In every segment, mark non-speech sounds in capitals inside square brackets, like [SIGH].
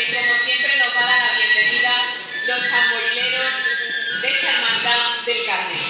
donde como siempre nos va a dar la bienvenida los tamborileros de esta hermandad del Carmen.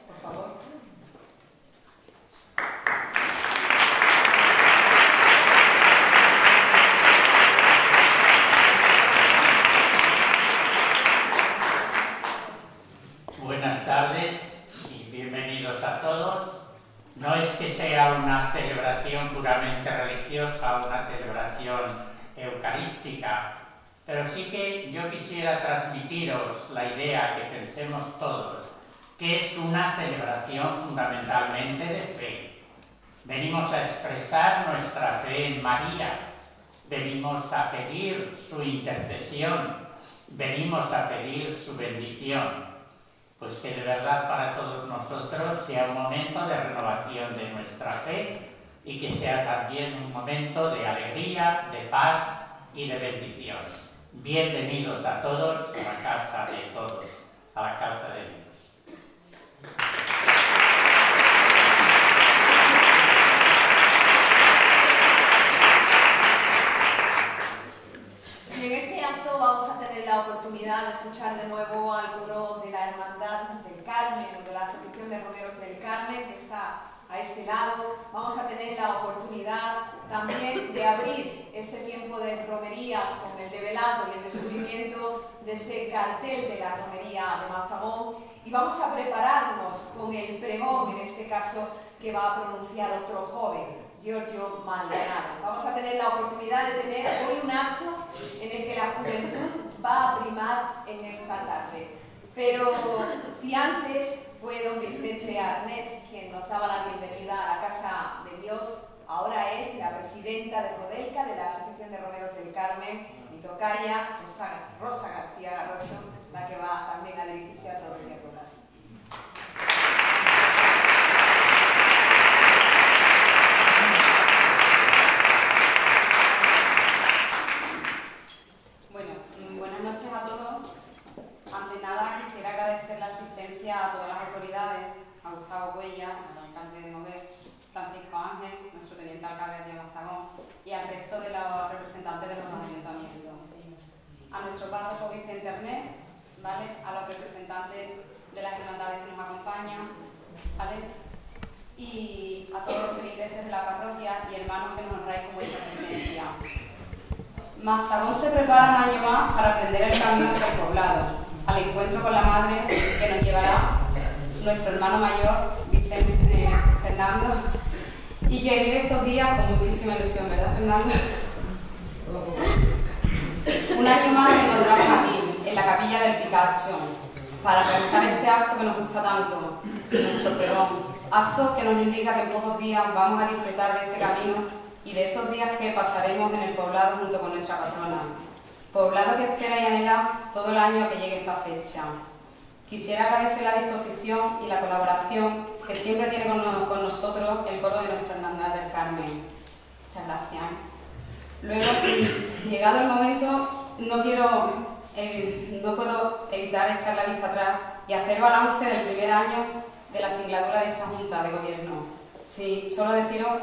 Buenas tardes bienvenidos a todos. No es que sea una celebración puramente religiosa, una celebración eucarística, pero sí que yo quisiera transmitiros la idea que pensemos todos, que es una celebración fundamentalmente de fe. Venimos a expresar nuestra fe en María, venimos a pedir su intercesión, venimos a pedir su bendición pues que de verdad para todos nosotros sea un momento de renovación de nuestra fe y que sea también un momento de alegría, de paz y de bendición. Bienvenidos a todos a la casa de todos, a la casa de Dios. La oportunidad de escuchar de nuevo al coro de la Hermandad del Carmen de la Asociación de Romeros del Carmen que está a este lado. Vamos a tener la oportunidad también de abrir este tiempo de romería con el develado y el descubrimiento de ese cartel de la romería de Mazagón y vamos a prepararnos con el pregón, en este caso, que va a pronunciar otro joven, Giorgio Maldonado. Vamos a tener la oportunidad de tener hoy un acto en el que la juventud va a primar en esta tarde. Pero si antes fue don Vicente Arnés quien nos daba la bienvenida a la Casa de Dios, ahora es la presidenta de Rodelca, de la Asociación de Romeros del Carmen, mi tocaya, Rosa, García Garrocho, la que va también a dirigirse a todos y a todas. Aprender el camino del poblado, al encuentro con la Madre que nos llevará nuestro hermano mayor, Vicente eh, Fernando, y que vive estos días con muchísima ilusión, ¿verdad, Fernando? Un año más nos encontramos aquí, en la capilla del Picacho, para realizar este acto que nos gusta tanto, nuestro pregón. Acto que nos indica que en pocos días vamos a disfrutar de ese camino y de esos días que pasaremos en el poblado junto con nuestra patrona. Poblado que espera y anhela todo el año a que llegue esta fecha. Quisiera agradecer la disposición y la colaboración que siempre tiene con, nosotros el coro de nuestra Hermandad del Carmen. Muchas gracias. Luego, [CLEARS THROAT] llegado el momento, no quiero, eh, no puedo evitar echar la vista atrás y hacer balance del primer año de la singladura de esta Junta de Gobierno. Sí, solo deciros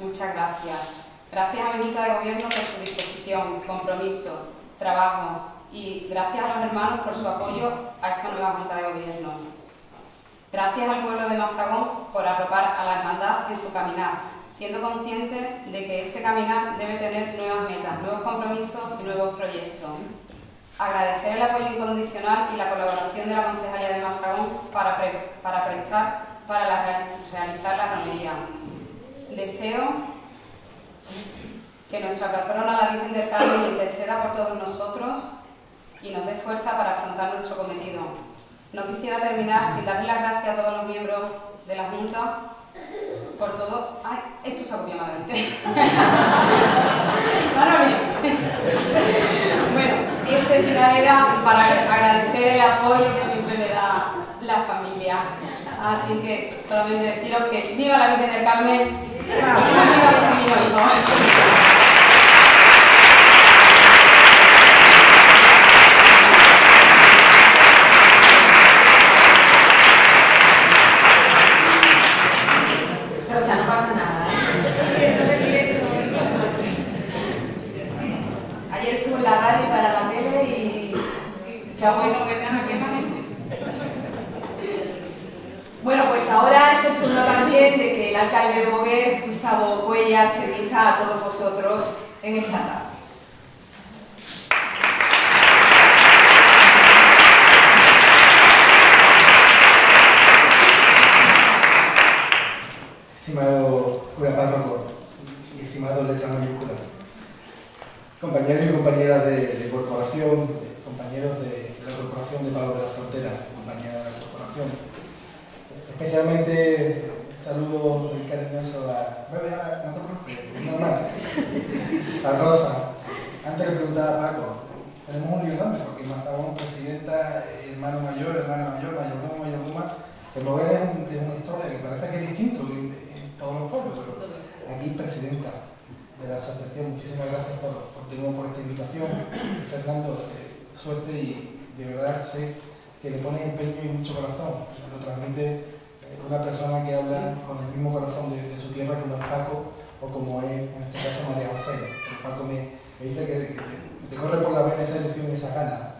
muchas gracias. Gracias a la Junta de Gobierno por su disposición, compromiso, trabajo, y gracias a los hermanos por su apoyo a esta nueva Junta de Gobierno. Gracias al pueblo de Mazagón por arropar a la hermandad en su caminar, siendo consciente de que ese caminar debe tener nuevas metas, nuevos compromisos nuevos proyectos. Agradecer el apoyo incondicional y la colaboración de la Concejalía de Mazagón para, para prestar para realizar la romería. Deseo que nuestra patrona, la Virgen del Carmen, interceda por todos nosotros y nos dé fuerza para afrontar nuestro cometido. No quisiera terminar sin darle las gracias a todos los miembros de la Junta por todo. ¡Ay! Esto se copia malamente. [LAUGHS] bueno, este final era para agradecer el apoyo que siempre me da la familia. Así que solamente deciros que viva la Virgen del Carmen y viva su hijo. Bueno, pues ahora es el turno también de que el alcalde de Boguer, Gustavo A todos vosotros en esta tarde. Estimado cura párroco y estimado letra mayúscula, compañeros y compañeras de, corporación, compañeros de, la Corporación de Palo de la Frontera, compañeras de la corporación, especialmente saludo muy cariñoso a, a Rosa. Antes le preguntaba a Paco, tenemos un lío grande porque Mazagón, presidenta, hermano mayor, hermana mayor, mayordomo, mayordoma. El mover es, es, una historia que parece que es distinto en, en todos los pueblos, pero aquí presidenta de la asociación. Muchísimas gracias por, por, por esta invitación. Fernando, eh, suerte y que le pone empeño y mucho corazón. Lo transmite eh, una persona que habla con el mismo corazón de, su tierra como es Paco o como es en este caso María José. Paco me, dice que, te corre por la vena esa ilusión y esa gana.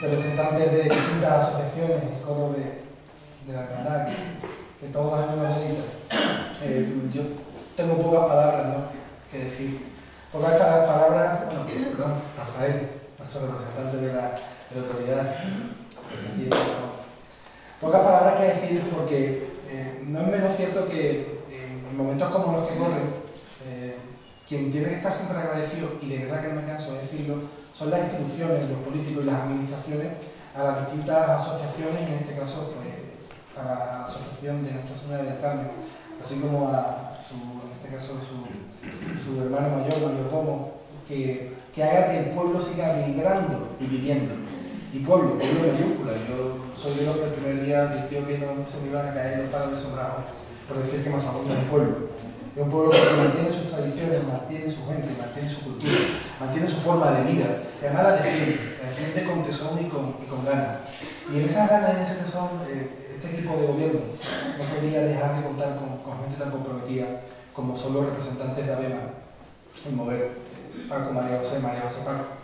Representantes de distintas asociaciones, el coro de, de la hermandad, que, todos los años nos dedican. Eh, yo tengo pocas palabras, ¿no? que decir. Pocas palabras, bueno, perdón, Rafael, nuestro representante de la, de la autoridad. Pocas palabras que decir porque eh, no es menos cierto que en momentos como los que corren, eh, quien tiene que estar siempre agradecido, y de verdad que no me canso de decirlo, son las instituciones, los políticos y las administraciones a las distintas asociaciones, y en este caso pues, a la de Nuestra Señora del Carmen, así como a su, en este caso su su hermano mayor, mayordomo, que, que haga que el pueblo siga vibrando y viviendo. Y pueblo, pueblo mayúscula. Yo soy de los que el primer día advirtió que no se me iban a caer los palos de sombrado por decir que más es el pueblo. Es un pueblo que mantiene sus tradiciones, mantiene su gente, mantiene su cultura, mantiene su forma de vida. Y además la defiende, la defiende con tesón y con, y con ganas. Y en esas ganas, en ese tesón, eh, este equipo de gobierno no podía dejar de contar con, gente tan comprometida como son los representantes de ABEMA, el mover Paco, María José, María José Paco.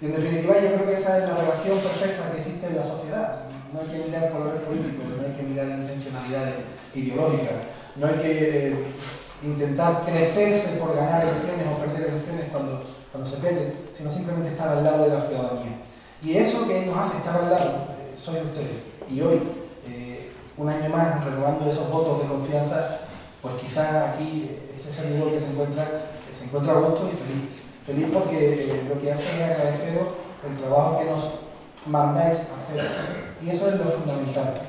Y en definitiva yo creo que esa es la relación perfecta que existe en la sociedad. No hay que mirar colores políticos, no hay que mirar intencionalidades ideológicas. no hay que eh, intentar crecerse por ganar elecciones o perder elecciones cuando, cuando se pierde, sino simplemente estar al lado de la ciudadanía. Y eso que nos hace estar al lado eh, soy ustedes. Y hoy, eh, un año más, renovando esos votos de confianza, pues quizás aquí este servidor que se encuentra, se encuentra a gusto y feliz. Feliz porque lo que hace es agradeceros el trabajo que nos mandáis a hacer. Y eso es lo fundamental.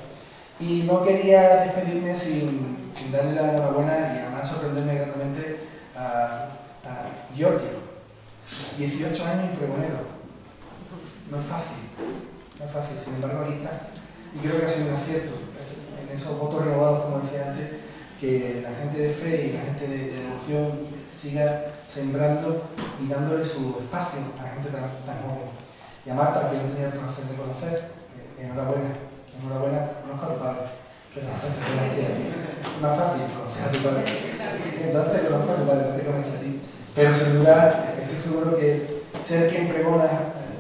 Y no quería despedirme sin, darle la enhorabuena y además sorprenderme gratamente a, a Giorgio. 18 años y pregonero. No es fácil, no es fácil. Sin embargo, aquí está. Y creo que ha sido un acierto esos votos renovados, como decía antes, que la gente de fe y la gente de, de devoción siga sembrando y dándole su espacio a la gente tan, tan joven. Y a Marta, que no tenía el placer de conocer, eh, enhorabuena enhorabuena, conozco a tu padre. Pero no, es más fácil conocer a tu padre. Entonces conozco a tu padre, no te conozco a ti. Pero sin duda, estoy seguro que ser quien pregona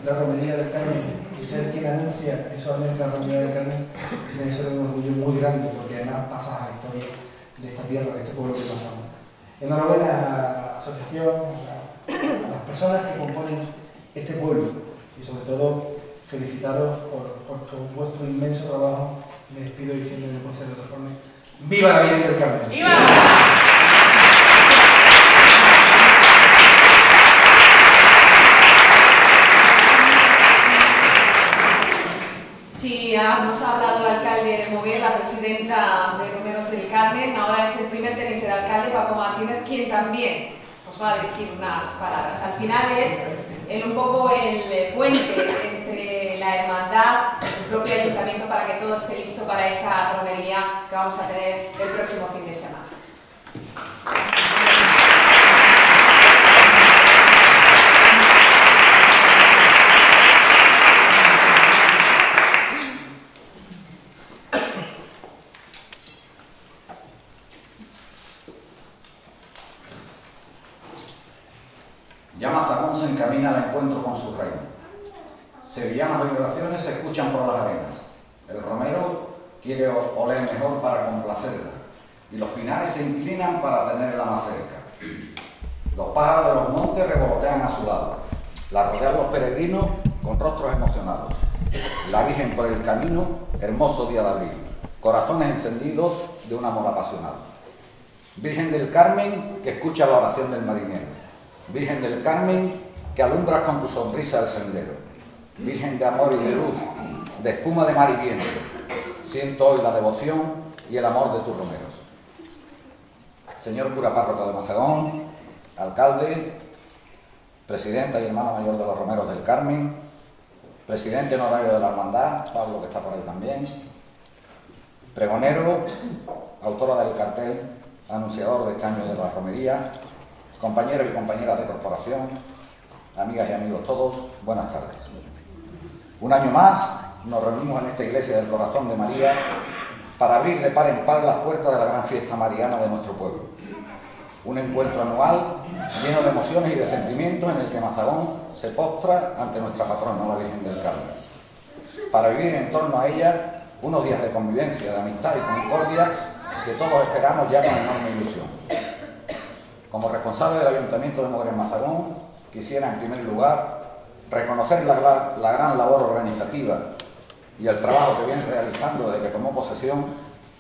la romería del Carmen ser quien anuncia visualmente la romería del Carmen tiene que ser un orgullo muy grande porque además pasa a la historia de esta tierra, de este pueblo que pasamos. Enhorabuena a la asociación, a las personas que componen este pueblo y sobre todo felicitaros por, por vuestro inmenso trabajo. Me despido diciendo que no puede ser de otra forma. ¡Viva la vida del Carmen! ¡Viva! Sí, nos ha hablado el alcalde de Mover, la presidenta de Romeros del Carmen, ahora es el primer teniente de alcalde, Paco Martínez, quien también os va a dirigir unas palabras. Al final es el, un poco el puente entre la hermandad, el propio ayuntamiento para que todo esté listo para esa romería que vamos a tener el próximo fin de semana. Ya Mazagón se encamina al encuentro con su reino Sevillanas vibraciones se escuchan por las arenas. El romero quiere oler mejor para complacerla. Y los pinares se inclinan para tenerla más cerca. Los pájaros de los montes revolotean a su lado. La rodean los peregrinos con rostros emocionados. La Virgen por el camino, hermoso día de abril. Corazones encendidos de un amor apasionado. Virgen del Carmen, que escucha la oración del marinero. Virgen del Carmen, que alumbras con tu sonrisa el sendero. Virgen de amor y de luz, de espuma de mar y viento, siento hoy la devoción y el amor de tus romeros. Señor cura párroco de Macedón, alcalde, presidenta y hermana mayor de los romeros del Carmen, presidente honorario de la hermandad, Pablo que está por ahí también, pregonero, autora del cartel, anunciador de este año de la romería, compañeros y compañeras de corporación, amigas y amigos todos, buenas tardes. Un año más nos reunimos en esta iglesia del corazón de María para abrir de par en par las puertas de la gran fiesta mariana de nuestro pueblo. Un encuentro anual lleno de emociones y de sentimientos en el que Mazagón se postra ante nuestra patrona, la Virgen del Carmen. Para vivir en torno a ella unos días de convivencia, de amistad y concordia que todos esperamos ya con enorme ilusión. Como responsable del Ayuntamiento de Mogres Mazagón, quisiera en primer lugar reconocer la, gran labor organizativa y el trabajo que viene realizando desde que tomó posesión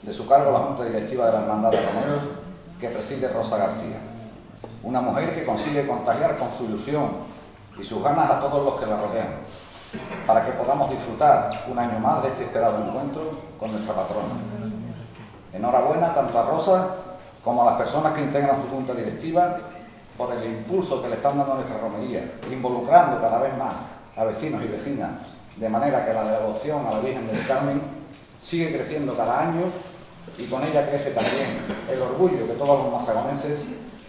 de su cargo la Junta Directiva de la Hermandad de Romeros, que preside Rosa García. Una mujer que consigue contagiar con su ilusión y sus ganas a todos los que la rodean, para que podamos disfrutar un año más de este esperado encuentro con nuestra patrona. Enhorabuena tanto a Rosa como a las personas que integran su Junta Directiva por el impulso que le están dando a nuestra romería, involucrando cada vez más a vecinos y vecinas, de manera que la devoción a la Virgen del Carmen sigue creciendo cada año y con ella crece también el orgullo que todos los mazagonenses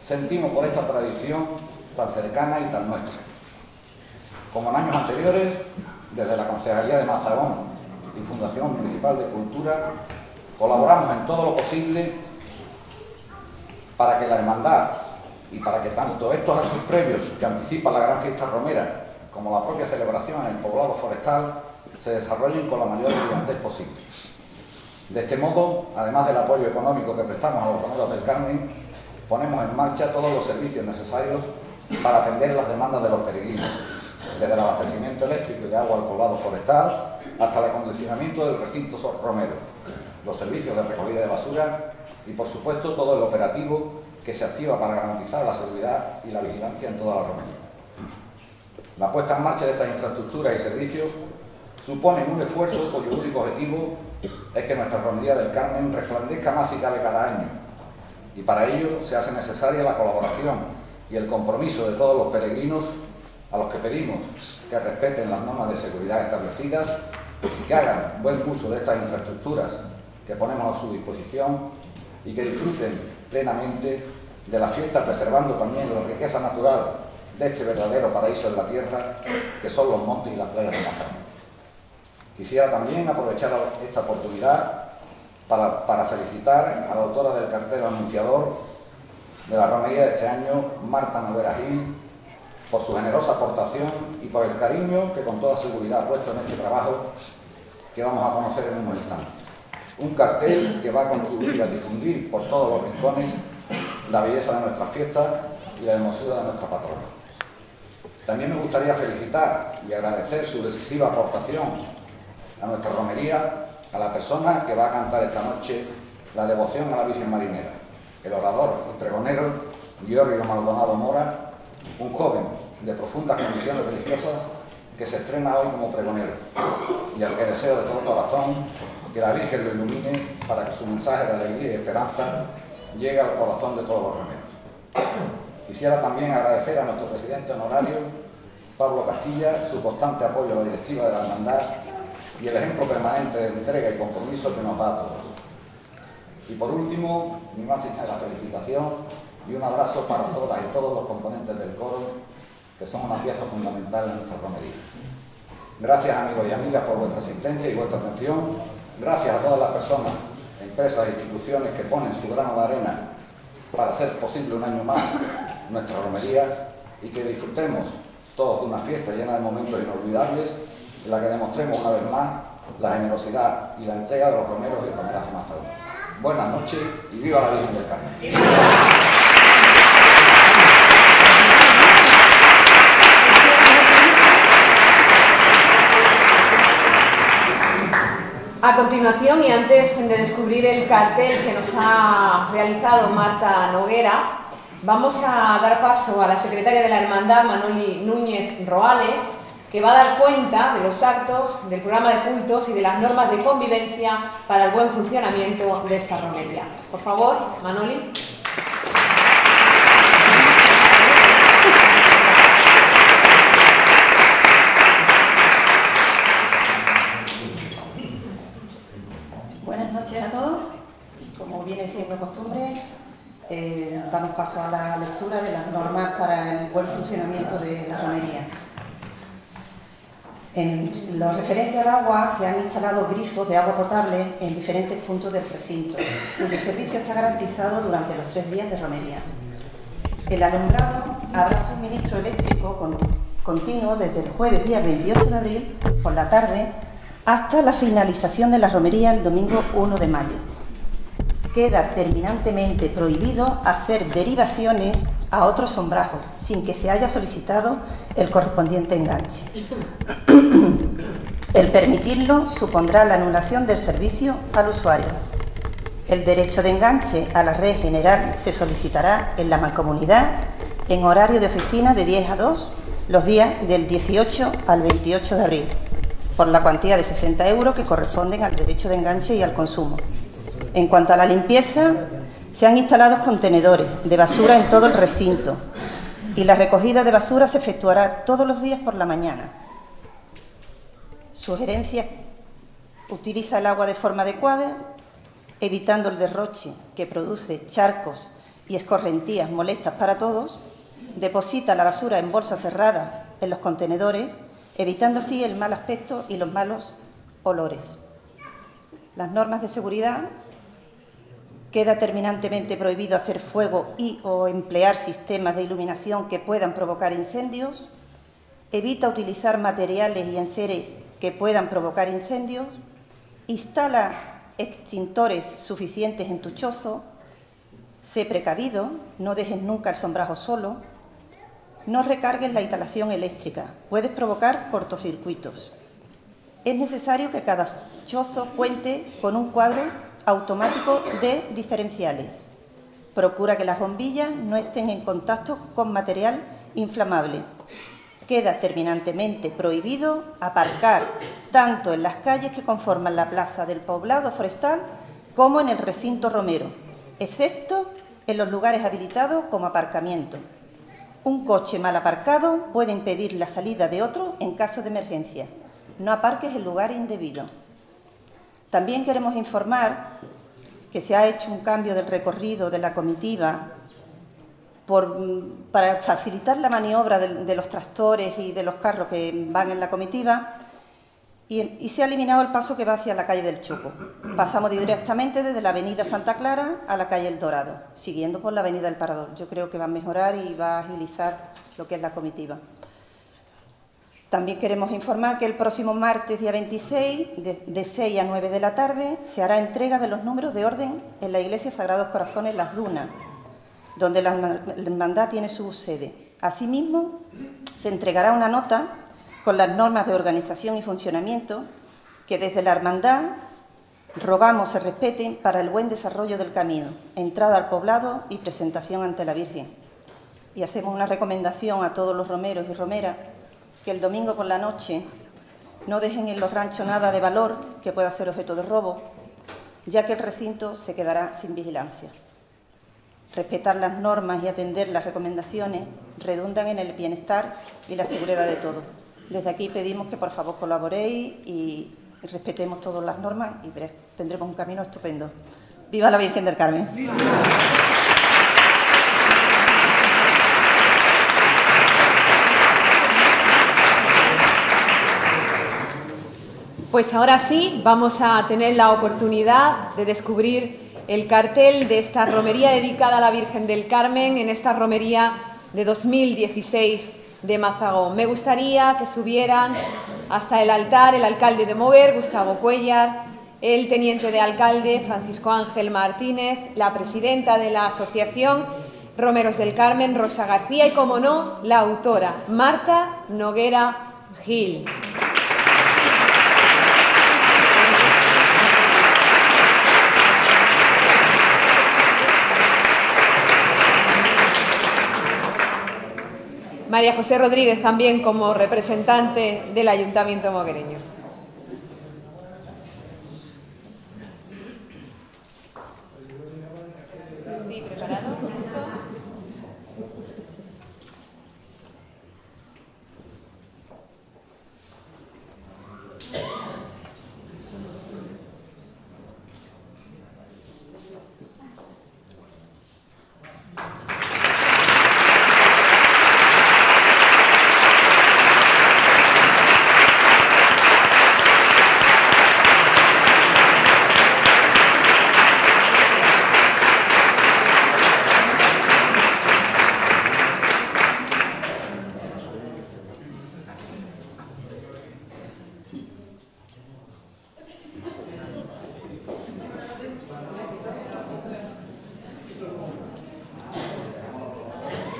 sentimos por esta tradición tan cercana y tan nuestra. Como en años anteriores, desde la Consejería de Mazagón y Fundación Municipal de Cultura, colaboramos en todo lo posible para que la hermandad y para que tanto estos actos previos que anticipan la gran fiesta romera como la propia celebración en el poblado forestal se desarrollen con la mayor brillantez posible. De este modo, además del apoyo económico que prestamos a los romeros del Carmen, ponemos en marcha todos los servicios necesarios para atender las demandas de los peregrinos, desde el abastecimiento eléctrico de agua al poblado forestal hasta el acondicionamiento del recinto romero, los servicios de recogida de basura y, por supuesto, todo el operativo que se activa para garantizar la seguridad y la vigilancia en toda la romería. La puesta en marcha de estas infraestructuras y servicios supone un esfuerzo cuyo único objetivo es que nuestra romería del Carmen resplandezca más y cabe cada año, y para ello se hace necesaria la colaboración y el compromiso de todos los peregrinos a los que pedimos que respeten las normas de seguridad establecidas y que hagan buen uso de estas infraestructuras que ponemos a su disposición y que disfruten plenamente de la fiesta preservando también la riqueza natural de este verdadero paraíso en la tierra que son los montes y las playas de Mazán. Quisiera también aprovechar esta oportunidad para, para, felicitar a la autora del cartel anunciador de la romería de este año, Marta Novera Gil, por su generosa aportación y por el cariño que con toda seguridad ha puesto en este trabajo que vamos a conocer en unos instantes. Un cartel que va a contribuir a difundir por todos los rincones la belleza de nuestras fiestas y la hermosura de nuestra patrona. También me gustaría felicitar y agradecer su decisiva aportación a nuestra romería a la persona que va a cantar esta noche la devoción a la Virgen Marinera, el orador y pregonero Giorgio Maldonado Mora, un joven de profundas condiciones religiosas que se estrena hoy como pregonero y al que deseo de todo corazón que la Virgen lo ilumine para que su mensaje de alegría y esperanza llegue al corazón de todos los remeros. Quisiera también agradecer a nuestro presidente honorario, Pablo Castilla, su constante apoyo a la directiva de la hermandad y el ejemplo permanente de entrega y compromiso que nos da a todos. Y por último, mi más sincera felicitación y un abrazo para todas y todos los componentes del coro, que son una pieza fundamental en nuestra romería. Gracias amigos y amigas por vuestra asistencia y vuestra atención. Gracias a todas las personas, empresas e instituciones que ponen su grano de arena para hacer posible un año más nuestra romería y que disfrutemos todos de una fiesta llena de momentos inolvidables en la que demostremos una vez más la generosidad y la entrega de los romeros y romeras Mazadón. Buenas noches y viva la Virgen del Carmen. A continuación, y antes de descubrir el cartel que nos ha realizado Marta Noguera, vamos a dar paso a la secretaria de la Hermandad, Manoli Núñez Roales, que va a dar cuenta de los actos, del programa de cultos y de las normas de convivencia para el buen funcionamiento de esta romería. Por favor, Manoli. a todos. Como viene siendo costumbre, eh, damos paso a la lectura de las normas para el buen funcionamiento de la romería. En lo referente al agua, se han instalado grifos de agua potable en diferentes puntos del recinto, cuyo servicio está garantizado durante los tres días de romería. El alumbrado habrá suministro eléctrico continuo desde el jueves día 28 de abril por la tarde hasta la finalización de la romería el domingo 1 de mayo. Queda terminantemente prohibido hacer derivaciones a otros sombrajos sin que se haya solicitado el correspondiente enganche. [CLEARS THROAT] El permitirlo supondrá la anulación del servicio al usuario. El derecho de enganche a la red general se solicitará en la mancomunidad en horario de oficina de 10 a 2 los días del 18 al 28 de abril por la cuantía de 60 euros que corresponden al derecho de enganche y al consumo. En cuanto a la limpieza, se han instalado contenedores de basura en todo el recinto y la recogida de basura se efectuará todos los días por la mañana. Sugerencia, utiliza el agua de forma adecuada, evitando el derroche que produce charcos y escorrentías molestas para todos, deposita la basura en bolsas cerradas en los contenedores evitando así el mal aspecto y los malos olores. Las normas de seguridad queda terminantemente prohibido hacer fuego y o emplear sistemas de iluminación que puedan provocar incendios, evita utilizar materiales y enseres que puedan provocar incendios, instala extintores suficientes en tu chozo, sé precavido, no dejes nunca el sombrajo solo, no recargues la instalación eléctrica, puedes provocar cortocircuitos. Es necesario que cada chozo cuente con un cuadro automático de diferenciales. Procura que las bombillas no estén en contacto con material inflamable. Queda terminantemente prohibido aparcar tanto en las calles que conforman la plaza del poblado forestal como en el recinto romero, excepto en los lugares habilitados como aparcamiento. Un coche mal aparcado puede impedir la salida de otro en caso de emergencia. No aparques en lugar indebido. También queremos informar que se ha hecho un cambio del recorrido de la comitiva para facilitar la maniobra de, los tractores y de los carros que van en la comitiva y, se ha eliminado el paso que va hacia la calle del Choco. Pasamos directamente desde la avenida Santa Clara a la calle El Dorado, siguiendo por la avenida El Parador. Yo creo que va a mejorar y va a agilizar lo que es la comitiva. También queremos informar que el próximo martes, día 26, de, 6 a 9 de la tarde, se hará entrega de los números de orden en la Iglesia Sagrados Corazones Las Dunas, donde la hermandad tiene su sede. Asimismo, se entregará una nota con las normas de organización y funcionamiento que desde la hermandad rogamos se respeten para el buen desarrollo del camino, entrada al poblado y presentación ante la Virgen. Y hacemos una recomendación a todos los romeros y romeras que el domingo por la noche no dejen en los ranchos nada de valor que pueda ser objeto de robo, ya que el recinto se quedará sin vigilancia. Respetar las normas y atender las recomendaciones redundan en el bienestar y la seguridad de todos. Desde aquí pedimos que por favor colaboréis y respetemos todas las normas y tendremos un camino estupendo. ¡Viva la Virgen del Carmen! Pues ahora sí, vamos a tener la oportunidad de descubrir el cartel de esta romería dedicada a la Virgen del Carmen en esta romería de 2016 de Mazagón. Me gustaría que subieran hasta el altar el alcalde de Moguer, Gustavo Cuellar, el teniente de alcalde, Francisco Ángel Martínez, la presidenta de la asociación, Romeros del Carmen, Rosa García y, como no, la autora, Marta Noguera Gil. María José Rodríguez también como representante del Ayuntamiento moguereño.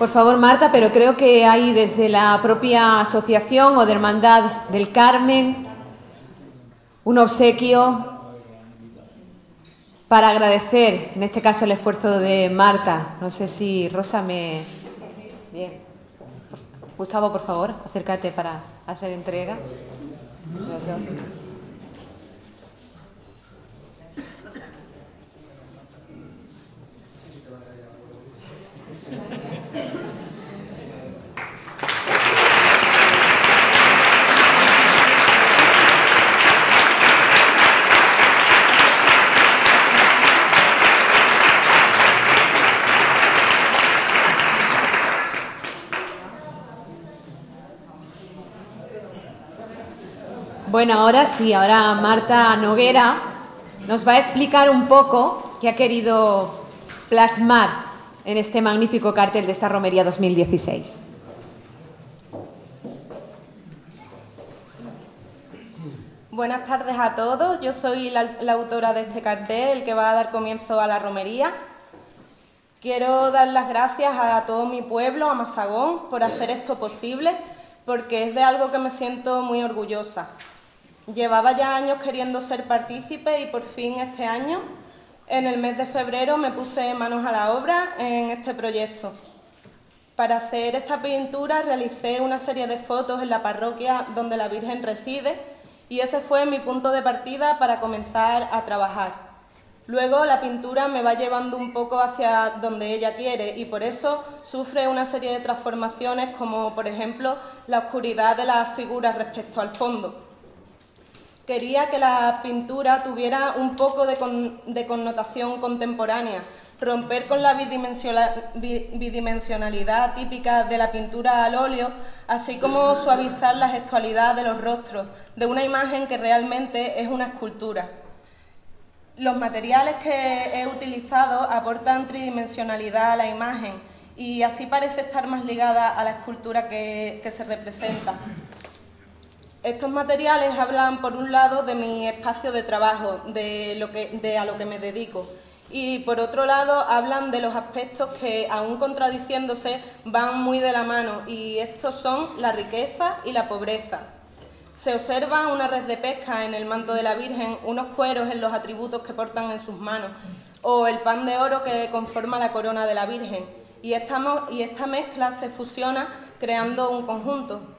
Por favor, Marta, pero creo que hay desde la propia asociación o de Hermandad del Carmen un obsequio para agradecer, en este caso, el esfuerzo de Marta. No sé si Rosa me. Bien. Gustavo, por favor, acércate para hacer entrega. Bueno, ahora sí, ahora Marta Noguera nos va a explicar un poco qué ha querido plasmar en este magnífico cartel de esta romería 2016. Buenas tardes a todos. Yo soy la, la, autora de este cartel, el que va a dar comienzo a la romería. Quiero dar las gracias a todo mi pueblo, a Mazagón, por hacer esto posible, porque es de algo que me siento muy orgullosa. Llevaba ya años queriendo ser partícipe y por fin este año, en el mes de febrero, me puse manos a la obra en este proyecto. Para hacer esta pintura realicé una serie de fotos en la parroquia donde la Virgen reside y ese fue mi punto de partida para comenzar a trabajar. Luego la pintura me va llevando un poco hacia donde ella quiere y por eso sufre una serie de transformaciones como por ejemplo la oscuridad de las figuras respecto al fondo. Quería que la pintura tuviera un poco de, con, de connotación contemporánea, romper con la bidimensionalidad típica de la pintura al óleo, así como suavizar la gestualidad de los rostros, de una imagen que realmente es una escultura. Los materiales que he utilizado aportan tridimensionalidad a la imagen y así parece estar más ligada a la escultura que se representa. Estos materiales hablan, por un lado, de mi espacio de trabajo, de, lo que, de a lo que me dedico, y por otro lado hablan de los aspectos que, aún contradiciéndose, van muy de la mano y estos son la riqueza y la pobreza. Se observa una red de pesca en el manto de la Virgen, unos cueros en los atributos que portan en sus manos o el pan de oro que conforma la corona de la Virgen. Y y esta mezcla se fusiona creando un conjunto.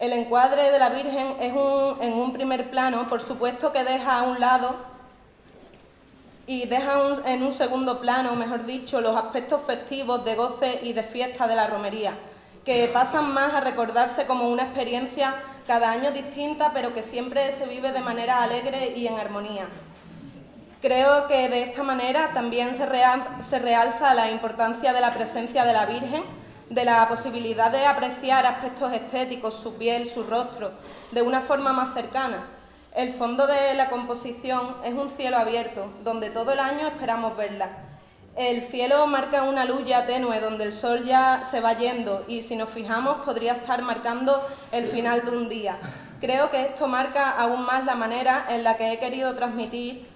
El encuadre de la Virgen es un, en un primer plano, por supuesto que deja a un lado y deja en un segundo plano, mejor dicho, los aspectos festivos de goce y de fiesta de la romería, que pasan más a recordarse como una experiencia cada año distinta, pero que siempre se vive de manera alegre y en armonía. Creo que de esta manera también se, se realza la importancia de la presencia de la Virgen, de la posibilidad de apreciar aspectos estéticos, su piel, su rostro, de una forma más cercana el fondo de la composición es un cielo abierto, donde todo el año esperamos verla. El cielo marca una luz ya tenue, donde el sol ya se va yendo y si nos fijamos podría estar marcando el final de un día. Creo que esto marca aún más la manera en la que he querido transmitir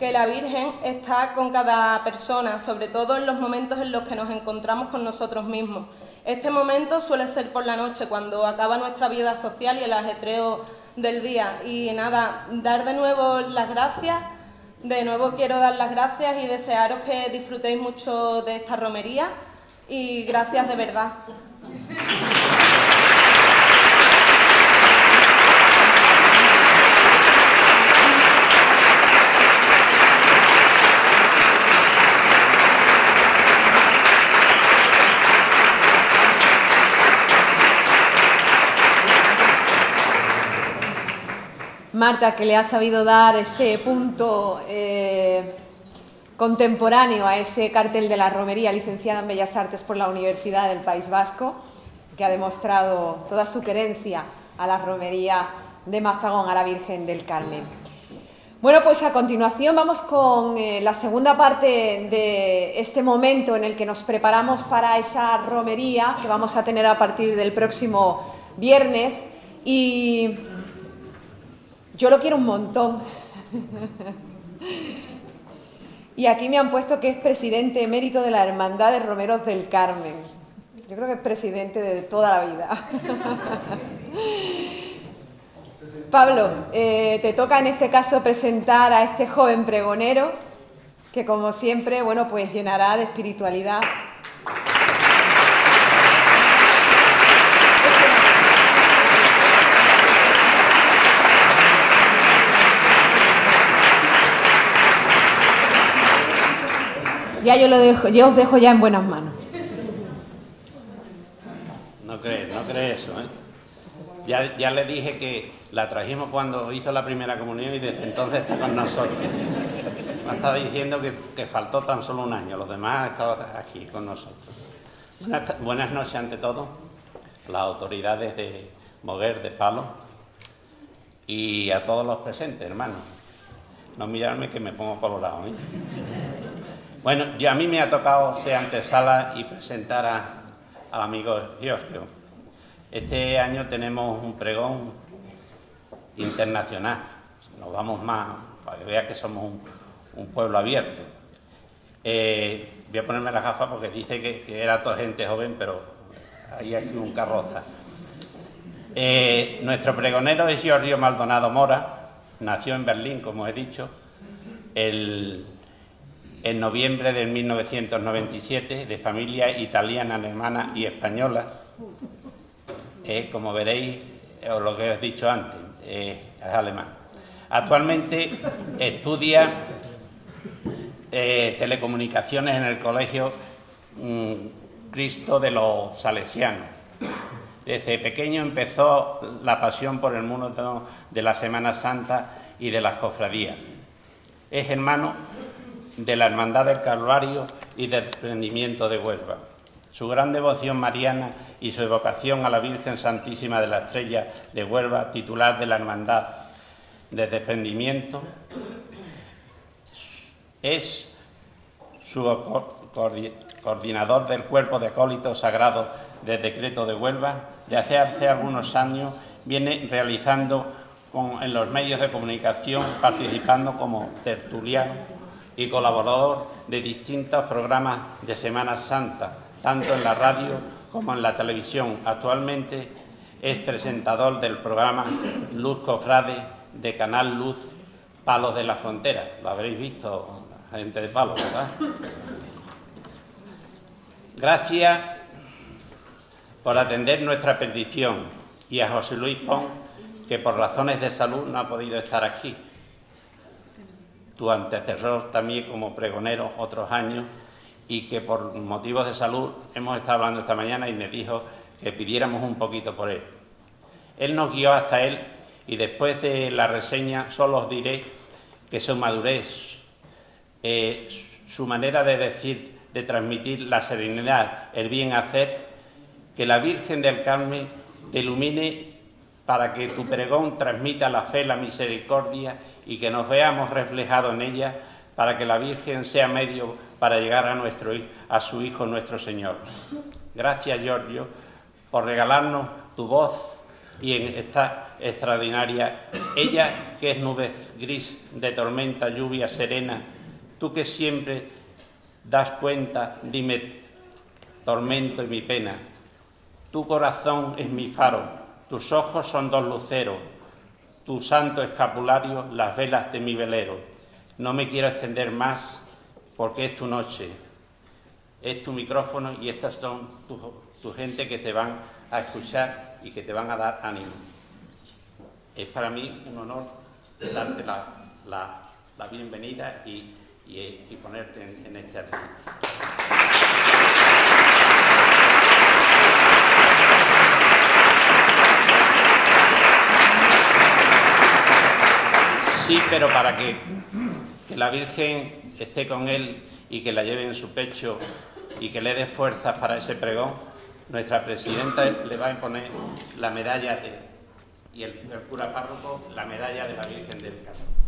que la Virgen está con cada persona, sobre todo en los momentos en los que nos encontramos con nosotros mismos. Este momento suele ser por la noche, cuando acaba nuestra vida social y el ajetreo del día. Y nada, dar de nuevo las gracias. De nuevo quiero dar las gracias y desearos que disfrutéis mucho de esta romería. Y gracias de verdad. Marta, que le ha sabido dar ese punto eh, contemporáneo a ese cartel de la romería, licenciada en Bellas Artes por la Universidad del País Vasco, que ha demostrado toda su querencia a la romería de Mazagón, a la Virgen del Carmen. Bueno, pues a continuación vamos con eh, la segunda parte de este momento en el que nos preparamos para esa romería que vamos a tener a partir del próximo viernes. Y yo lo quiero un montón. y aquí me han puesto que es presidente emérito de la Hermandad de Romeros del Carmen. Yo creo que es presidente de toda la vida. Pablo, eh, te toca en este caso presentar a este joven pregonero que como siempre, bueno, pues llenará de espiritualidad Ya yo lo dejo, yo os dejo ya en buenas manos. No crees, no crees eso, ¿eh? Ya, ya le dije que la trajimos cuando hizo la primera comunión y desde entonces está con nosotros. Me estaba diciendo que, que faltó tan solo un año, los demás estado aquí con nosotros. Buenas, buenas noches ante todo, las autoridades de Moguer, de Palo, y a todos los presentes, hermanos. No mirarme que me pongo colorado. ¿eh? Bueno, a mí me ha tocado ser antesala y presentar al amigo Giorgio. Este año tenemos un pregón internacional. Nos vamos más para que vea que somos un, pueblo abierto. Eh, voy a ponerme la gafa porque dice que, era toda gente joven, pero hay aquí un carroza. Eh, nuestro pregonero es Giorgio Maldonado Mora, nació en Berlín, como he dicho, el, en noviembre de 1997, de familia italiana, alemana y española. Eh, como veréis, o lo que os he dicho antes, es alemán. Actualmente estudia eh, telecomunicaciones en el Colegio mm, Cristo de los Salesianos. Desde pequeño empezó la pasión por el mundo de la Semana Santa y de las cofradías. Es hermano de la Hermandad del Calvario y del Prendimiento de Huelva. Su gran devoción mariana y su evocación a la Virgen Santísima de la Estrella de Huelva, titular de la Hermandad de Desprendimiento, es su coordinador del cuerpo de acólitos sagrados de decreto de Huelva. De hace, hace algunos años viene realizando en los medios de comunicación, participando como tertuliano y colaborador de distintos programas de Semana Santa, tanto en la radio como en la televisión. Actualmente es presentador del programa Luz Cofrade de Canal Luz Palos de la Frontera. Lo habréis visto, gente de Palos, ¿verdad? Gracias por atender nuestra petición y a José Luis Pons, que por razones de salud no ha podido estar aquí. Tu antecesor también como pregonero otros años y que por motivos de salud hemos estado hablando esta mañana y me dijo que pidiéramos un poquito por él. Él nos guió hasta él y después de la reseña solo os diré que su madurez, eh, su manera de decir, de transmitir la serenidad, el bien hacer, que la Virgen del Carmen te ilumine para que tu pregón transmita la fe, la misericordia y que nos veamos reflejados en ella, para que la Virgen sea medio para llegar a, nuestro, a su Hijo nuestro Señor. Gracias, Giorgio, por regalarnos tu voz y en esta extraordinaria, ella que es nube gris de tormenta, lluvia serena, tú que siempre das cuenta, dime tormento y mi pena. Tu corazón es mi faro, tus ojos son dos luceros, tu santo escapulario las velas de mi velero. No me quiero extender más porque es tu noche, es tu micrófono y estas son tu, gente que te van a escuchar y que te van a dar ánimo. Es para mí un honor darte la, bienvenida y, ponerte en, este artículo. Sí, pero para que, la Virgen esté con él y que la lleve en su pecho y que le dé fuerzas para ese pregón, nuestra presidenta le va a imponer la medalla y el, el cura párroco la medalla de la Virgen del Carmen.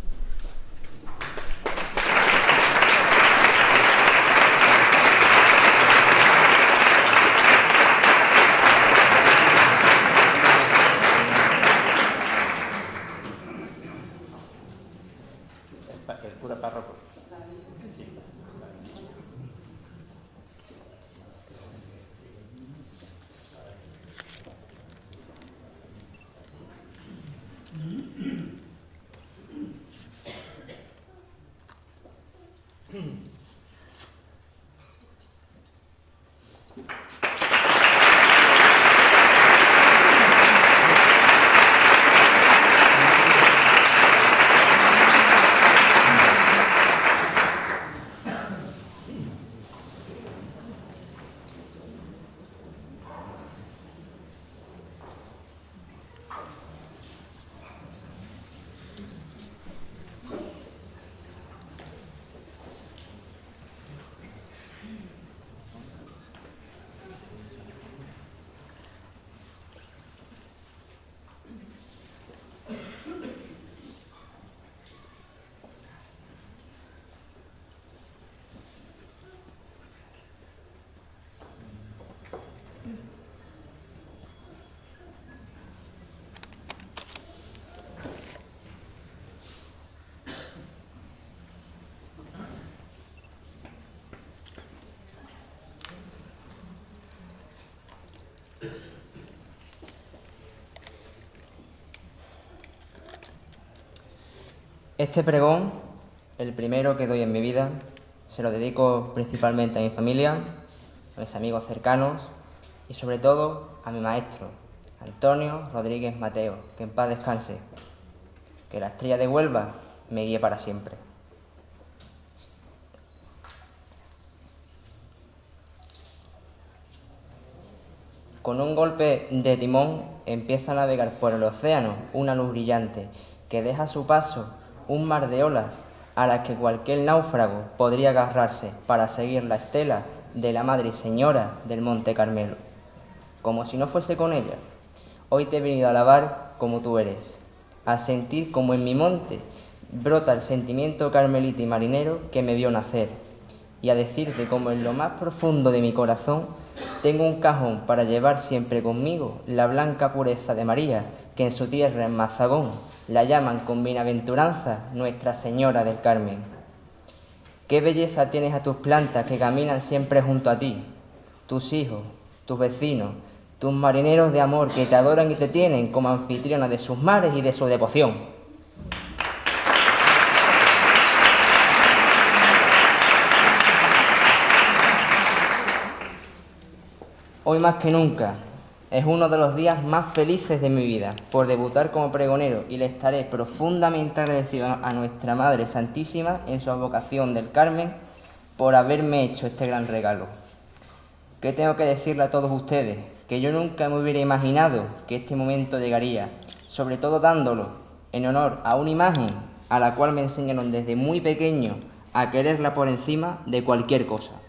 Este pregón, el primero que doy en mi vida, se lo dedico principalmente a mi familia, a mis amigos cercanos y sobre todo a mi maestro, Antonio Rodríguez Mateo, que en paz descanse, que la estrella de Huelva me guíe para siempre. Con un golpe de timón empieza a navegar por el océano una luz brillante que deja su paso un mar de olas a las que cualquier náufrago podría agarrarse para seguir la estela de la Madre Señora del Monte Carmelo. Como si no fuese con ella, hoy te he venido a alabar como tú eres, a sentir como en mi monte brota el sentimiento carmelita y marinero que me vio nacer, y a decirte como en lo más profundo de mi corazón tengo un cajón para llevar siempre conmigo la blanca pureza de María, que en su tierra en Mazagón la llaman con bienaventuranza Nuestra Señora del Carmen. Qué belleza tienes a tus plantas que caminan siempre junto a ti, tus hijos, tus vecinos, tus marineros de amor que te adoran y te tienen como anfitriona de sus mares y de su devoción. Hoy más que nunca es uno de los días más felices de mi vida por debutar como pregonero y le estaré profundamente agradecido a nuestra Madre Santísima en su vocación del Carmen por haberme hecho este gran regalo. ¿Qué tengo que decirle a todos ustedes? Que yo nunca me hubiera imaginado que este momento llegaría, sobre todo dándolo en honor a una imagen a la cual me enseñaron desde muy pequeño a quererla por encima de cualquier cosa.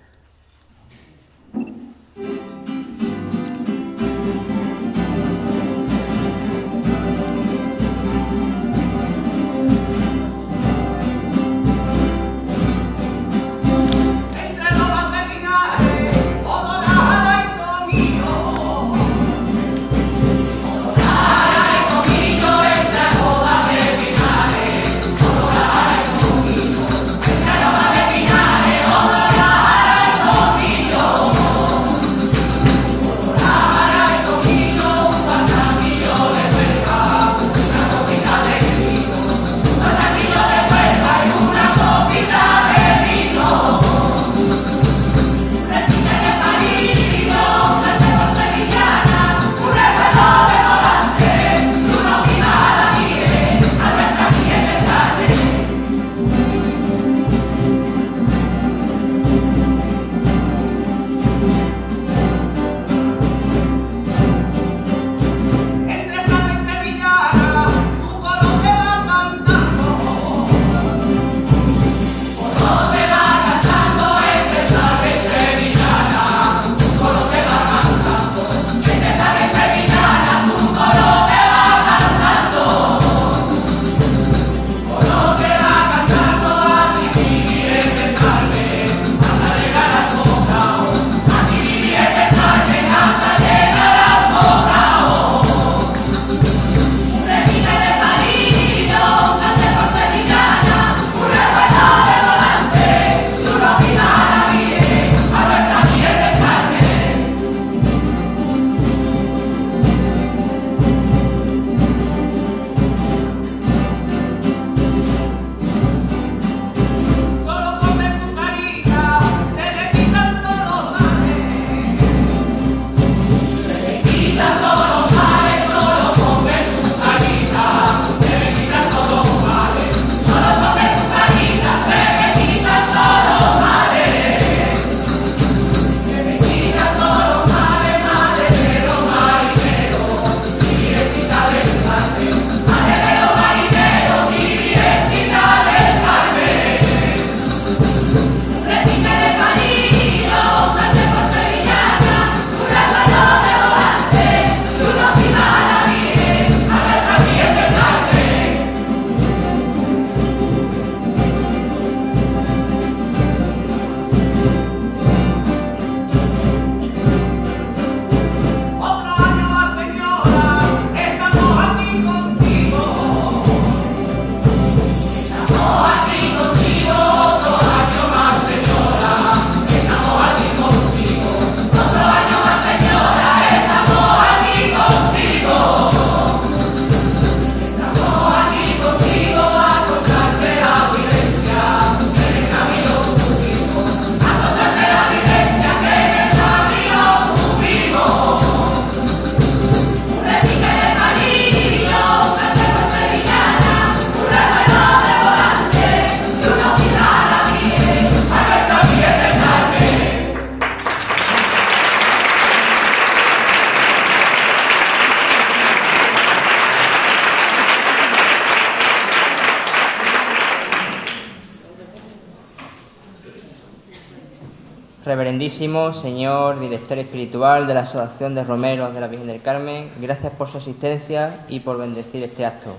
Reverendísimo Señor Director Espiritual de la Asociación de Romeros de la Virgen del Carmen, gracias por su asistencia y por bendecir este acto.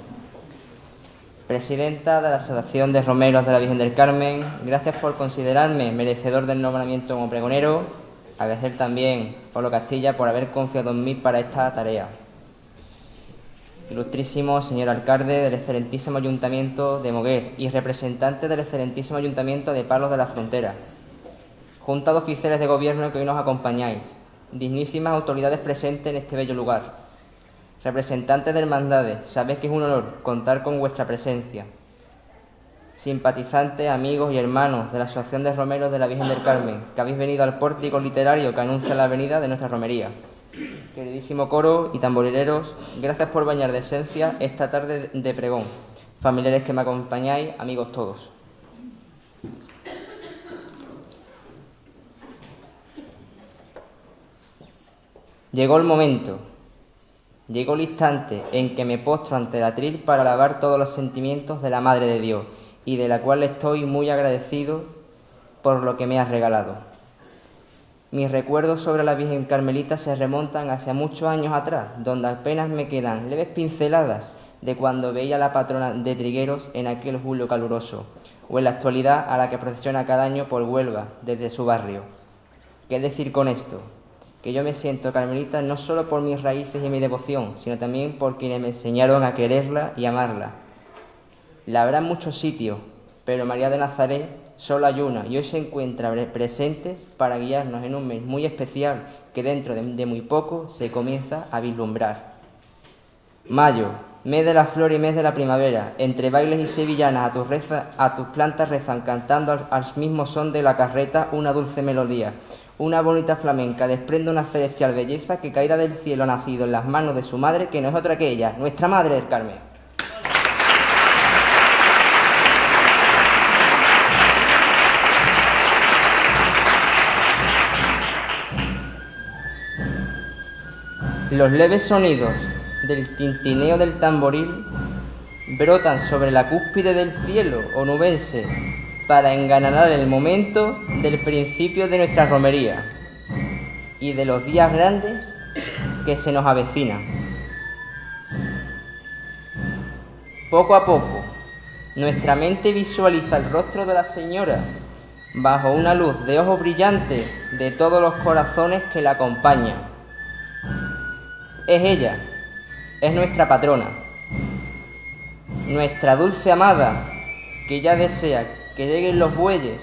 Presidenta de la Asociación de Romeros de la Virgen del Carmen, gracias por considerarme merecedor del nombramiento como pregonero. Agradecer también Pablo Castilla por haber confiado en mí para esta tarea. Ilustrísimo señor alcalde del excelentísimo Ayuntamiento de Moguer y representante del excelentísimo Ayuntamiento de Palos de la Frontera, junta de oficiales de gobierno que hoy nos acompañáis, dignísimas autoridades presentes en este bello lugar, representantes de hermandades, sabéis que es un honor contar con vuestra presencia, simpatizantes, amigos y hermanos de la Asociación de Romeros de la Virgen del Carmen, que habéis venido al pórtico literario que anuncia la venida de nuestra romería. Queridísimo coro y tamborileros, gracias por bañar de esencia esta tarde de pregón. Familiares que me acompañáis, amigos todos. Llegó el momento, llegó el instante en que me postro ante el atril para alabar todos los sentimientos de la Madre de Dios y de la cual estoy muy agradecido por lo que me has regalado. Mis recuerdos sobre la Virgen Carmelita se remontan hacia muchos años atrás, donde apenas me quedan leves pinceladas de cuando veía a la patrona de Trigueros en aquel julio caluroso, o en la actualidad a la que procesiona cada año por Huelva, desde su barrio. ¿Qué decir con esto? Que yo me siento carmelita no solo por mis raíces y mi devoción, sino también por quienes me enseñaron a quererla y amarla. La habrá en muchos sitios, pero María de Nazaret solo hay una y hoy se encuentra presentes para guiarnos en un mes muy especial que dentro de, muy poco se comienza a vislumbrar. Mayo, mes de la flor y mes de la primavera, entre bailes y sevillanas a tus, reza, a tus plantas rezan cantando al, mismo son de la carreta una dulce melodía. Una bonita flamenca desprende una celestial belleza que caída del cielo nacido en las manos de su madre, que no es otra que ella, nuestra madre del Carmen. Los leves sonidos del tintineo del tamboril brotan sobre la cúspide del cielo onubense para engananar el momento del principio de nuestra romería y de los días grandes que se nos avecinan. Poco a poco, nuestra mente visualiza el rostro de la Señora bajo una luz de ojos brillantes de todos los corazones que la acompañan. Es ella, es nuestra patrona, nuestra dulce amada, que ya desea que lleguen los bueyes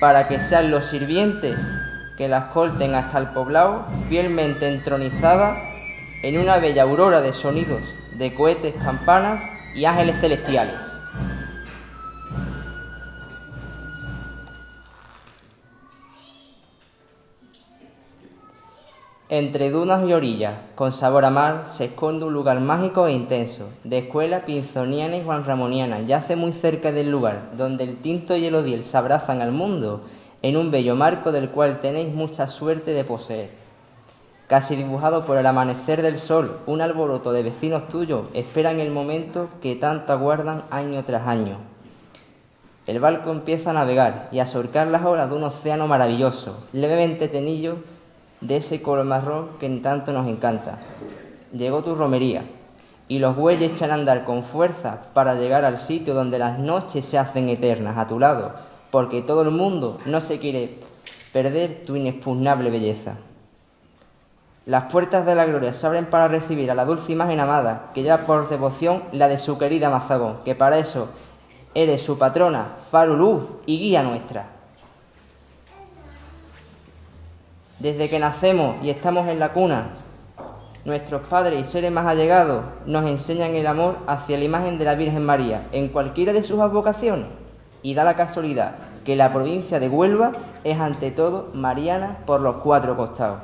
para que sean los sirvientes que la escolten hasta el poblado, fielmente entronizada en una bella aurora de sonidos de cohetes, campanas y ángeles celestiales. Entre dunas y orillas, con sabor a mar, se esconde un lugar mágico e intenso, de escuela pinzoniana y juanramoniana, yace muy cerca del lugar, donde el tinto y el odiel se abrazan al mundo, en un bello marco del cual tenéis mucha suerte de poseer. Casi dibujado por el amanecer del sol, un alboroto de vecinos tuyos esperan el momento que tanto aguardan año tras año. El barco empieza a navegar y a surcar las olas de un océano maravilloso, levemente tenillo, de ese color marrón que tanto nos encanta. Llegó tu romería y los bueyes echan a andar con fuerza para llegar al sitio donde las noches se hacen eternas a tu lado, porque todo el mundo no se quiere perder tu inexpugnable belleza. Las puertas de la gloria se abren para recibir a la dulce imagen amada, que lleva por devoción la de su querida Mazagón, que para eso eres su patrona, faro, luz y guía nuestra. Desde que nacemos y estamos en la cuna, nuestros padres y seres más allegados nos enseñan el amor hacia la imagen de la Virgen María en cualquiera de sus advocaciones. Y da la casualidad que la provincia de Huelva es ante todo mariana por los cuatro costados,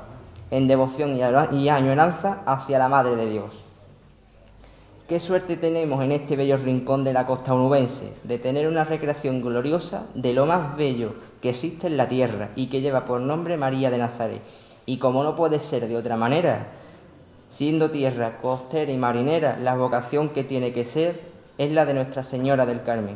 en devoción y añoranza hacia la Madre de Dios. Qué suerte tenemos en este bello rincón de la costa onubense de tener una recreación gloriosa de lo más bello que existe en la tierra y que lleva por nombre María de Nazaret. Y como no puede ser de otra manera, siendo tierra costera y marinera, la vocación que tiene que ser es la de Nuestra Señora del Carmen.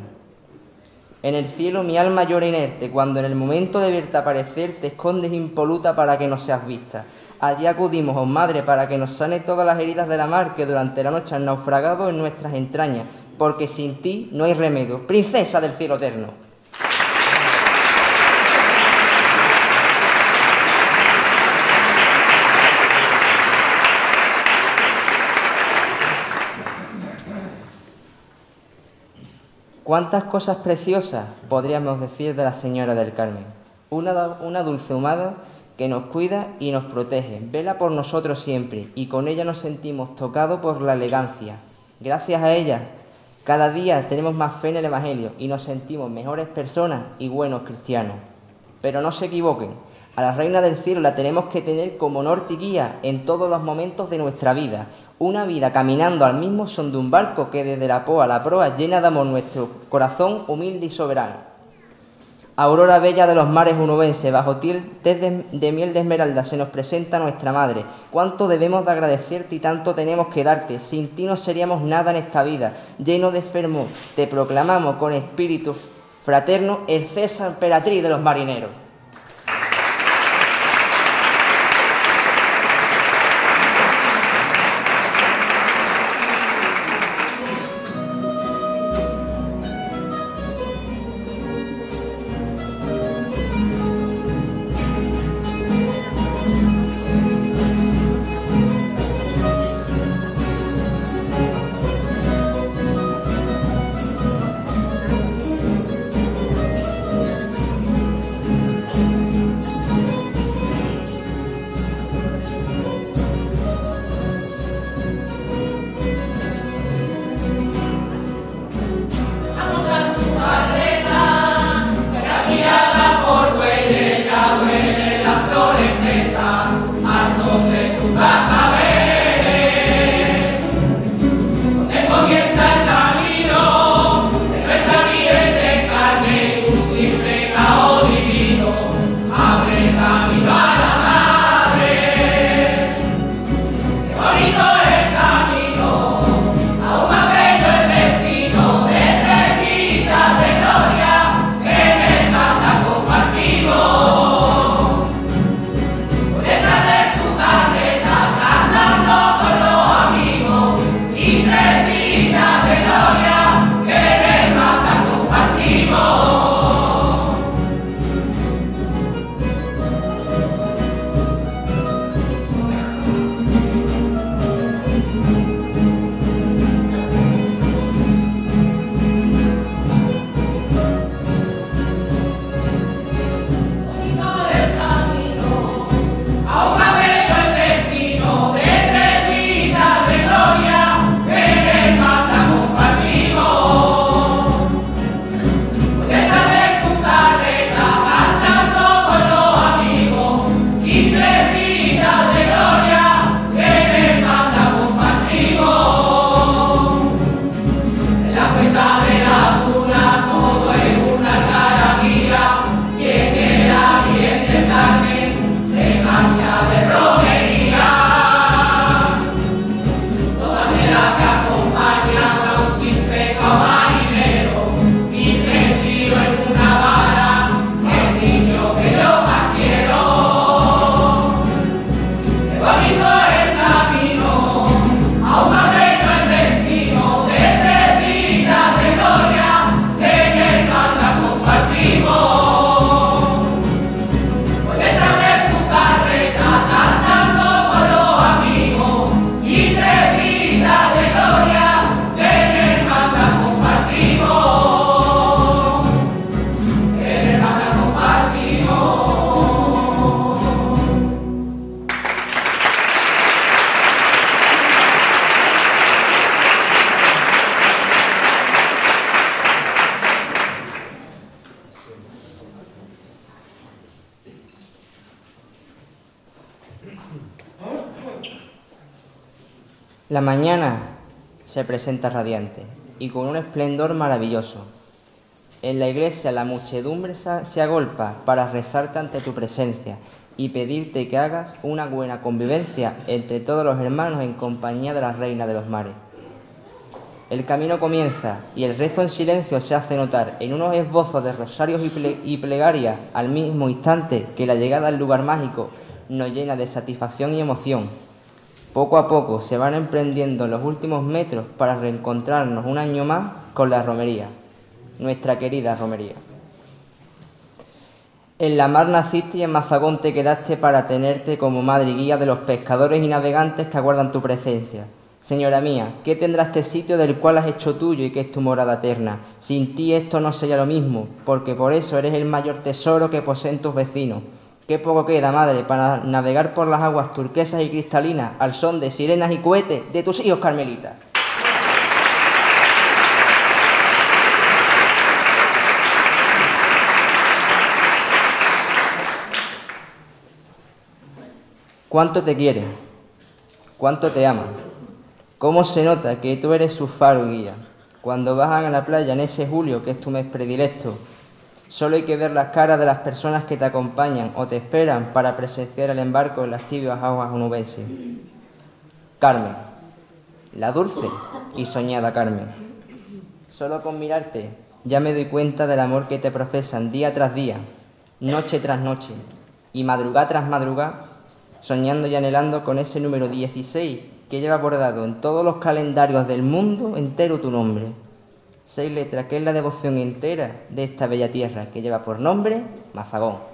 En el cielo mi alma llora inerte, cuando en el momento de verte aparecer te escondes impoluta para que no seas vista. Allí acudimos, oh madre, para que nos sane todas las heridas de la mar que durante la noche han naufragado en nuestras entrañas, porque sin ti no hay remedio. Princesa del cielo eterno. ¿Cuántas cosas preciosas podríamos decir de la Señora del Carmen? Una, una dulce humada que nos cuida y nos protege, vela por nosotros siempre y con ella nos sentimos tocados por la elegancia. Gracias a ella, cada día tenemos más fe en el Evangelio y nos sentimos mejores personas y buenos cristianos. Pero no se equivoquen, a la Reina del Cielo la tenemos que tener como norte y guía en todos los momentos de nuestra vida, una vida caminando al mismo son de un barco que desde la poa a la proa llena de amor nuestro corazón humilde y soberano. Aurora bella de los mares unubense, bajo tez de, de, miel de esmeralda se nos presenta nuestra madre. Cuánto debemos de agradecerte y tanto tenemos que darte. Sin ti no seríamos nada en esta vida. Lleno de fervor, te proclamamos con espíritu fraterno el César emperatriz de los marineros. La mañana se presenta radiante y con un esplendor maravilloso. En la iglesia la muchedumbre se agolpa para rezarte ante tu presencia y pedirte que hagas una buena convivencia entre todos los hermanos en compañía de la Reina de los Mares. El camino comienza y el rezo en silencio se hace notar en unos esbozos de rosarios y, plegarias al mismo instante que la llegada al lugar mágico nos llena de satisfacción y emoción. Poco a poco se van emprendiendo los últimos metros para reencontrarnos un año más con la romería, nuestra querida romería. En la mar naciste y en Mazagón te quedaste para tenerte como madre y guía de los pescadores y navegantes que aguardan tu presencia. Señora mía, ¿qué tendrá este sitio del cual has hecho tuyo y que es tu morada eterna? Sin ti esto no sería lo mismo, porque por eso eres el mayor tesoro que poseen tus vecinos. Qué poco queda, madre, para navegar por las aguas turquesas y cristalinas al son de sirenas y cohetes de tus hijos carmelitas. ¿Cuánto te quiere? ¿Cuánto te ama? ¿Cómo se nota que tú eres su faro guía? Cuando bajan a la playa en ese julio, que es tu mes predilecto, solo hay que ver las caras de las personas que te acompañan o te esperan para presenciar el embarco en las tibias aguas onubenses. Carmen, la dulce y soñada Carmen. Solo con mirarte ya me doy cuenta del amor que te profesan día tras día, noche tras noche y madrugada tras madrugada soñando y anhelando con ese número 16 que lleva bordado en todos los calendarios del mundo entero tu nombre. Seis letras que es la devoción entera de esta bella tierra que lleva por nombre Mazagón.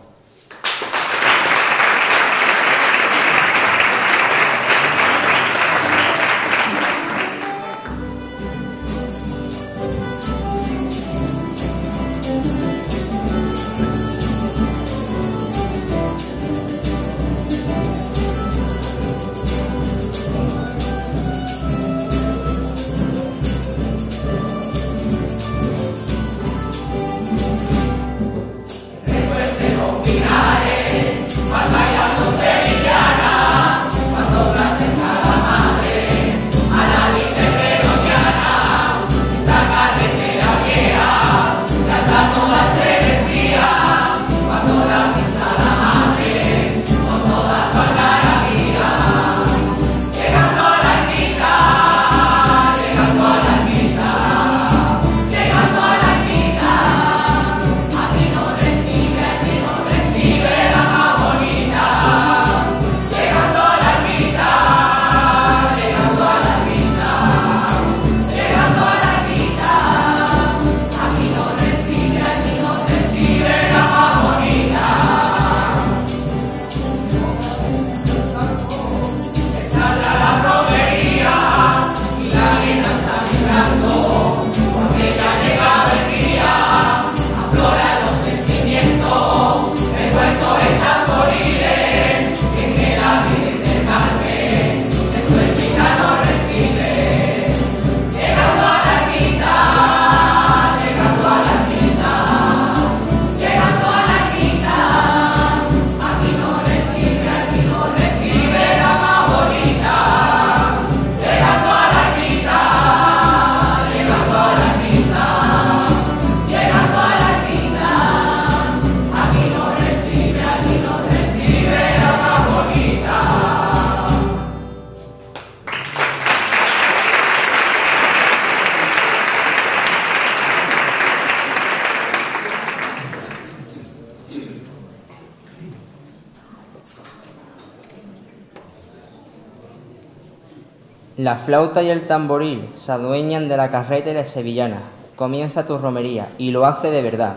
La flauta y el tamboril se adueñan de la carreta y la sevillana. Comienza tu romería y lo hace de verdad.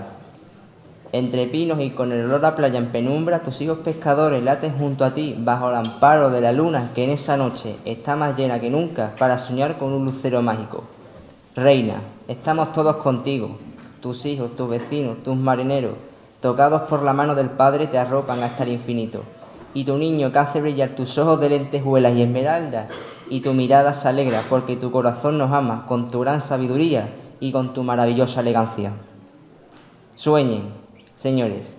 Entre pinos y con el olor a playa en penumbra, tus hijos pescadores laten junto a ti bajo el amparo de la luna que en esa noche está más llena que nunca para soñar con un lucero mágico. Reina, estamos todos contigo. Tus hijos, tus vecinos, tus marineros, tocados por la mano del Padre, te arropan hasta el infinito. Y tu niño que hace brillar tus ojos de lentejuelas y esmeraldas y tu mirada se alegra porque tu corazón nos ama con tu gran sabiduría y con tu maravillosa elegancia. Sueñen, señores,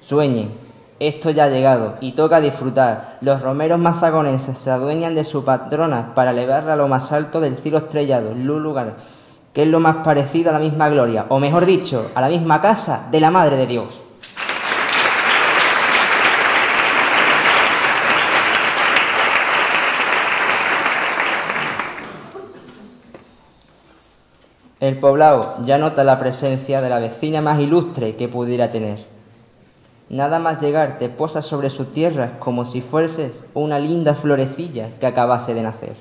sueñen, esto ya ha llegado y toca disfrutar. Los romeros mazagonenses se adueñan de su patrona para elevarla a lo más alto del cielo estrellado, en lugar que es lo más parecido a la misma gloria, o mejor dicho, a la misma casa de la Madre de Dios. El poblado ya nota la presencia de la vecina más ilustre que pudiera tener. Nada más llegar te posas sobre su tierra como si fueses una linda florecilla que acabase de nacer.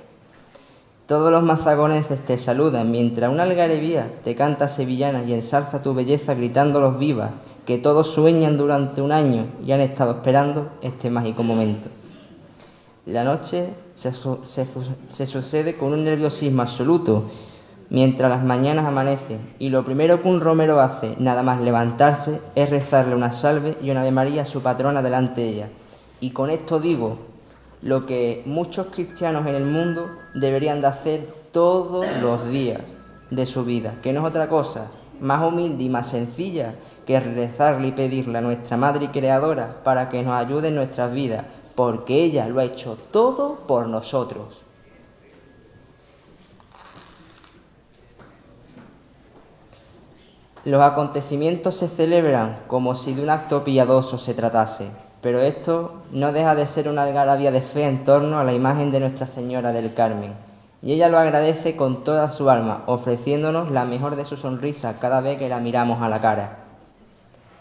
Todos los mazagonenses te saludan mientras una algarabía te canta sevillana y ensalza tu belleza gritando los vivas que todos sueñan durante un año y han estado esperando este mágico momento. La noche se sucede con un nerviosismo absoluto mientras las mañanas amanecen y lo primero que un romero hace, nada más levantarse, es rezarle una salve y una Ave María a su patrona delante de ella. Y con esto digo lo que muchos cristianos en el mundo deberían de hacer todos los días de su vida, que no es otra cosa más humilde y más sencilla que rezarle y pedirle a nuestra Madre Creadora para que nos ayude en nuestras vidas, porque ella lo ha hecho todo por nosotros. Los acontecimientos se celebran como si de un acto piadoso se tratase, pero esto no deja de ser una algarabía de fe en torno a la imagen de Nuestra Señora del Carmen, y ella lo agradece con toda su alma, ofreciéndonos la mejor de su sonrisa cada vez que la miramos a la cara.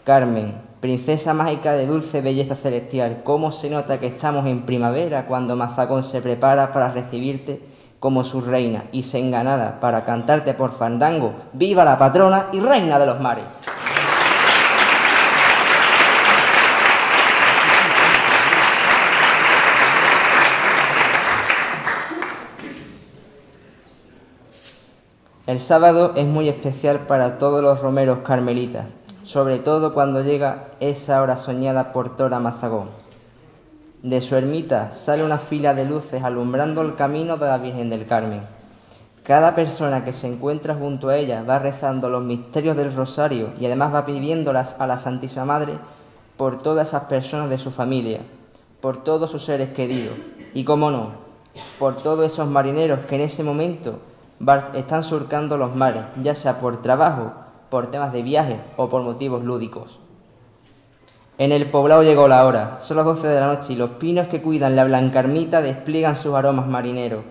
Carmen, princesa mágica de dulce belleza celestial, ¿cómo se nota que estamos en primavera cuando Mazacón se prepara para recibirte como su reina y se enganada para cantarte por fandango, viva la patrona y reina de los mares. El sábado es muy especial para todos los romeros carmelitas, sobre todo cuando llega esa hora soñada por Tora Mazagón. De su ermita sale una fila de luces alumbrando el camino de la Virgen del Carmen. Cada persona que se encuentra junto a ella va rezando los misterios del rosario y además va pidiéndolas a la Santísima Madre por todas esas personas de su familia, por todos sus seres queridos y, cómo no, por todos esos marineros que en ese momento están surcando los mares, ya sea por trabajo, por temas de viaje o por motivos lúdicos. En el poblado llegó la hora, son las doce de la noche y los pinos que cuidan la blanca ermita despliegan sus aromas marineros.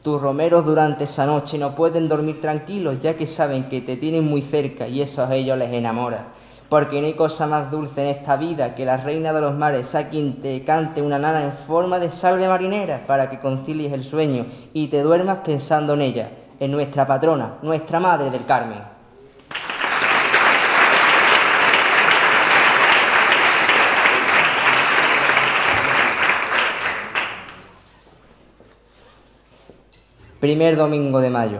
Tus romeros durante esa noche no pueden dormir tranquilos ya que saben que te tienen muy cerca y eso a ellos les enamora. Porque no hay cosa más dulce en esta vida que la reina de los mares a quien te cante una nana en forma de salve marinera para que concilies el sueño y te duermas pensando en ella, en nuestra patrona, nuestra madre del Carmen. Primer domingo de mayo.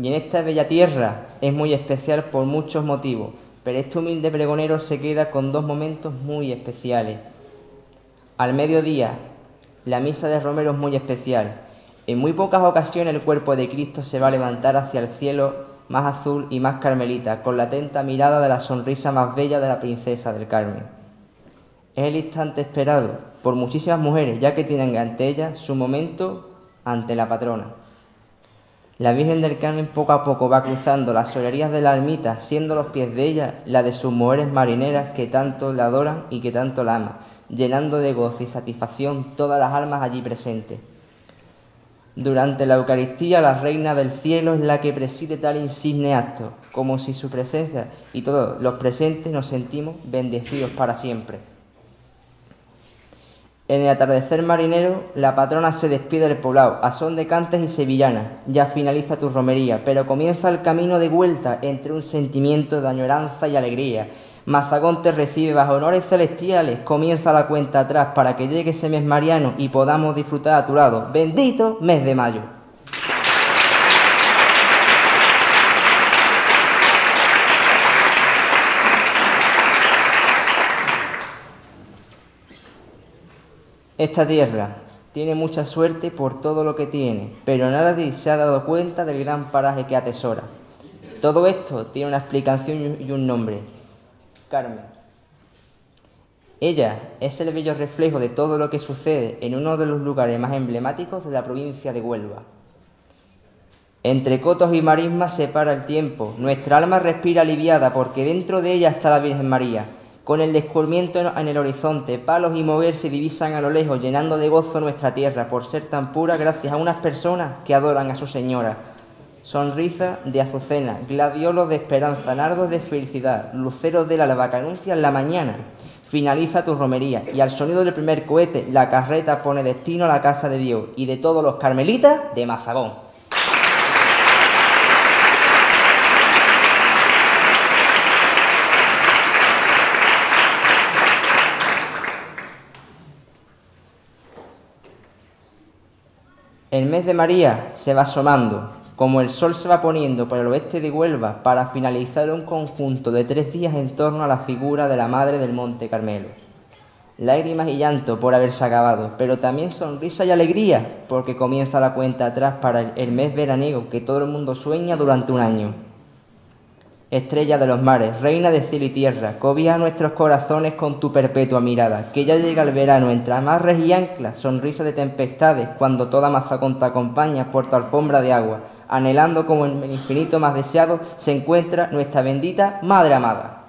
Y en esta bella tierra es muy especial por muchos motivos, pero este humilde pregonero se queda con dos momentos muy especiales. Al mediodía, la misa de Romero es muy especial. En muy pocas ocasiones el cuerpo de Cristo se va a levantar hacia el cielo más azul y más carmelita, con la atenta mirada de la sonrisa más bella de la princesa del Carmen. Es el instante esperado por muchísimas mujeres, ya que tienen ante ella su momento ante la patrona. La Virgen del Carmen poco a poco va cruzando las solerías de la ermita, siendo los pies de ella la de sus mujeres marineras que tanto la adoran y que tanto la aman, llenando de gozo y satisfacción todas las almas allí presentes. Durante la Eucaristía, la Reina del Cielo es la que preside tal insigne acto, como si su presencia y todos los presentes nos sentimos bendecidos para siempre. En el atardecer marinero, la patrona se despide del poblado, a son de cantes y sevillanas. Ya finaliza tu romería, pero comienza el camino de vuelta entre un sentimiento de añoranza y alegría. Mazagón te recibe bajo honores celestiales, comienza la cuenta atrás para que llegue ese mes mariano y podamos disfrutar a tu lado. Bendito mes de mayo. Esta tierra tiene mucha suerte por todo lo que tiene, pero nadie se ha dado cuenta del gran paraje que atesora. Todo esto tiene una explicación y un nombre. Carmen. Ella es el bello reflejo de todo lo que sucede en uno de los lugares más emblemáticos de la provincia de Huelva. Entre cotos y marismas se para el tiempo, nuestra alma respira aliviada porque dentro de ella está la Virgen María, con el descubrimiento en el horizonte, palos y mover se divisan a lo lejos, llenando de gozo nuestra tierra, por ser tan pura gracias a unas personas que adoran a su Señora. sonrisa de azucena, gladiolos de esperanza, nardos de felicidad, luceros del alba que anuncian la mañana. Finaliza tu romería y al sonido del primer cohete la carreta pone destino a la casa de Dios y de todos los carmelitas de Mazagón. El mes de María se va asomando, como el sol se va poniendo por el oeste de Huelva para finalizar un conjunto de tres días en torno a la figura de la Madre del Monte Carmelo. Lágrimas y llanto por haberse acabado, pero también sonrisa y alegría porque comienza la cuenta atrás para el mes veraniego que todo el mundo sueña durante un año. Estrella de los mares, reina de cielo y tierra, cobija nuestros corazones con tu perpetua mirada, que ya llega el verano entre amarres y anclas, sonrisa de tempestades, cuando toda Mazagón te acompaña por tu alfombra de agua, anhelando como en el infinito más deseado se encuentra nuestra bendita Madre amada.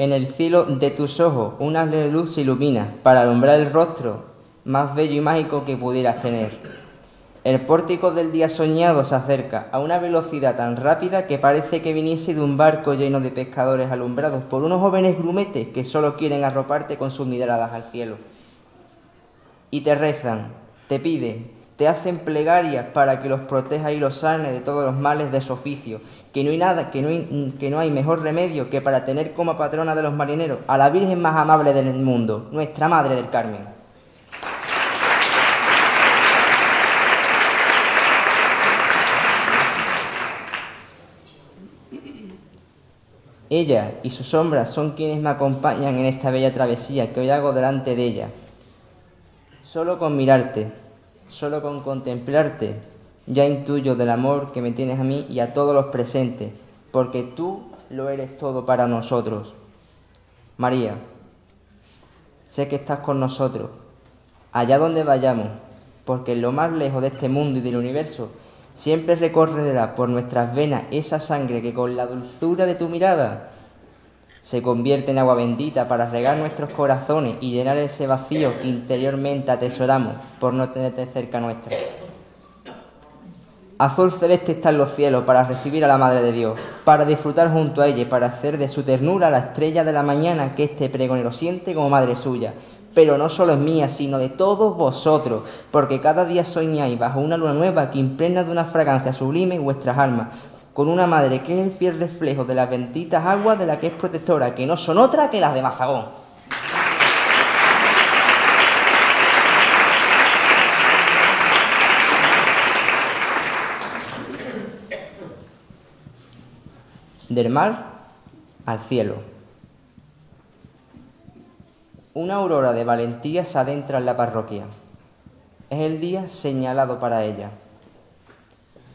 En el cielo de tus ojos una luz se ilumina para alumbrar el rostro más bello y mágico que pudieras tener. El pórtico del día soñado se acerca a una velocidad tan rápida que parece que viniese de un barco lleno de pescadores alumbrados por unos jóvenes grumetes que solo quieren arroparte con sus miradas al cielo. Y te rezan, te piden, te hacen plegarias para que los proteja y los sane de todos los males de su oficio, que no hay nada, que no hay, que no hay mejor remedio que para tener como patrona de los marineros a la Virgen más amable del mundo, nuestra Madre del Carmen. Ella y sus sombras son quienes me acompañan en esta bella travesía que hoy hago delante de ella. Solo con mirarte, Solo con contemplarte ya intuyo del amor que me tienes a mí y a todos los presentes, porque tú lo eres todo para nosotros. María, sé que estás con nosotros, allá donde vayamos, porque en lo más lejos de este mundo y del universo siempre recorrerá por nuestras venas esa sangre que con la dulzura de tu mirada se convierte en agua bendita para regar nuestros corazones y llenar ese vacío que interiormente atesoramos por no tenerte cerca nuestra. Azul celeste está en los cielos para recibir a la Madre de Dios, para disfrutar junto a ella y para hacer de su ternura la estrella de la mañana que este pregonero siente como madre suya. Pero no solo es mía, sino de todos vosotros, porque cada día soñáis bajo una luna nueva que impregna de una fragancia sublime vuestras almas, con una madre que es el fiel reflejo de las benditas aguas de la que es protectora, que no son otras que las de Mazagón. Del mar al cielo. Una aurora de valentía se adentra en la parroquia. Es el día señalado para ella.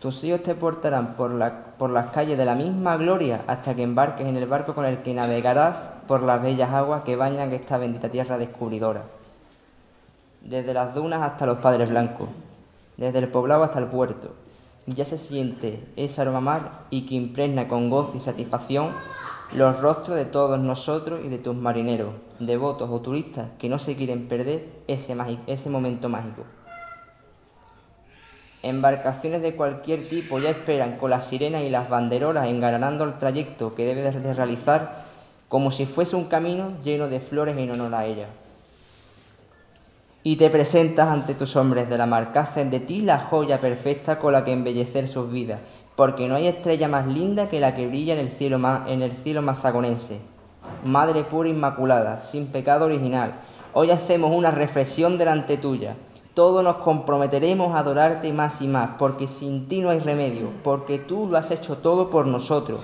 Tus hijos te portarán por, por las calles de la misma gloria hasta que embarques en el barco con el que navegarás por las bellas aguas que bañan esta bendita tierra descubridora. Desde las dunas hasta los padres blancos, desde el poblado hasta el puerto, ya se siente esa aroma mar y que impregna con gozo y satisfacción los rostros de todos nosotros y de tus marineros, devotos o turistas que no se quieren perder ese, ese momento mágico. Embarcaciones de cualquier tipo ya esperan con las sirenas y las banderolas engalanando el trayecto que debe de realizar como si fuese un camino lleno de flores en honor a ella. Y te presentas ante tus hombres de la mar que hacen de ti la joya perfecta con la que embellecer sus vidas, porque no hay estrella más linda que la que brilla en el cielo, en el cielo mazagonense. Madre pura inmaculada, sin pecado original, hoy hacemos una reflexión delante tuya todos nos comprometeremos a adorarte más y más, porque sin ti no hay remedio, porque tú lo has hecho todo por nosotros,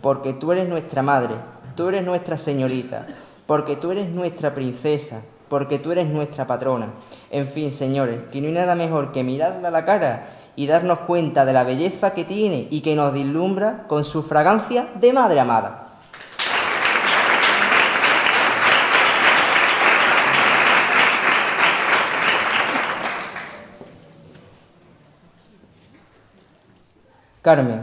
porque tú eres nuestra madre, tú eres nuestra señorita, porque tú eres nuestra princesa, porque tú eres nuestra patrona. En fin, señores, que no hay nada mejor que mirarla a la cara y darnos cuenta de la belleza que tiene y que nos dislumbra con su fragancia de madre amada. Carmen,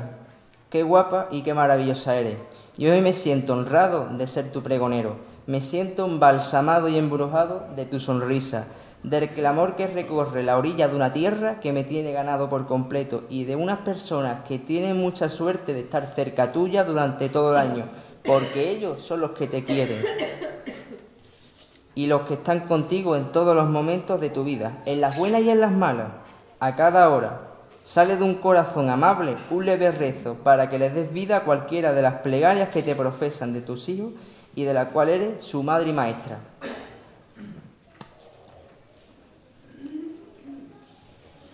qué guapa y qué maravillosa eres. Y hoy me siento honrado de ser tu pregonero, Me siento embalsamado y embrujado de tu sonrisa, del clamor que recorre la orilla de una tierra que me tiene ganado por completo y de unas personas que tienen mucha suerte de estar cerca tuya durante todo el año, porque ellos son los que te quieren y los que están contigo en todos los momentos de tu vida, en las buenas y en las malas, a cada hora. Sale de un corazón amable un leve rezo para que les des vida a cualquiera de las plegarias que te profesan de tus hijos y de la cual eres su madre y maestra.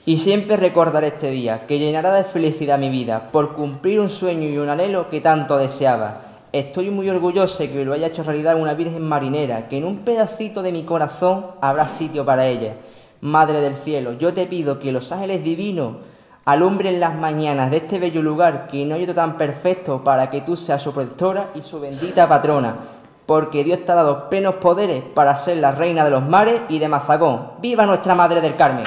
Y siempre recordaré este día, que llenará de felicidad mi vida, por cumplir un sueño y un anhelo que tanto deseaba. Estoy muy orgulloso de que lo haya hecho realidad una Virgen marinera, que en un pedacito de mi corazón habrá sitio para ella. Madre del cielo, yo te pido que los ángeles divinos alumbren las mañanas de este bello lugar, que no hay otro tan perfecto para que tú seas su protectora y su bendita patrona, porque Dios te ha dado plenos poderes para ser la reina de los mares y de Mazagón. ¡Viva nuestra Madre del Carmen!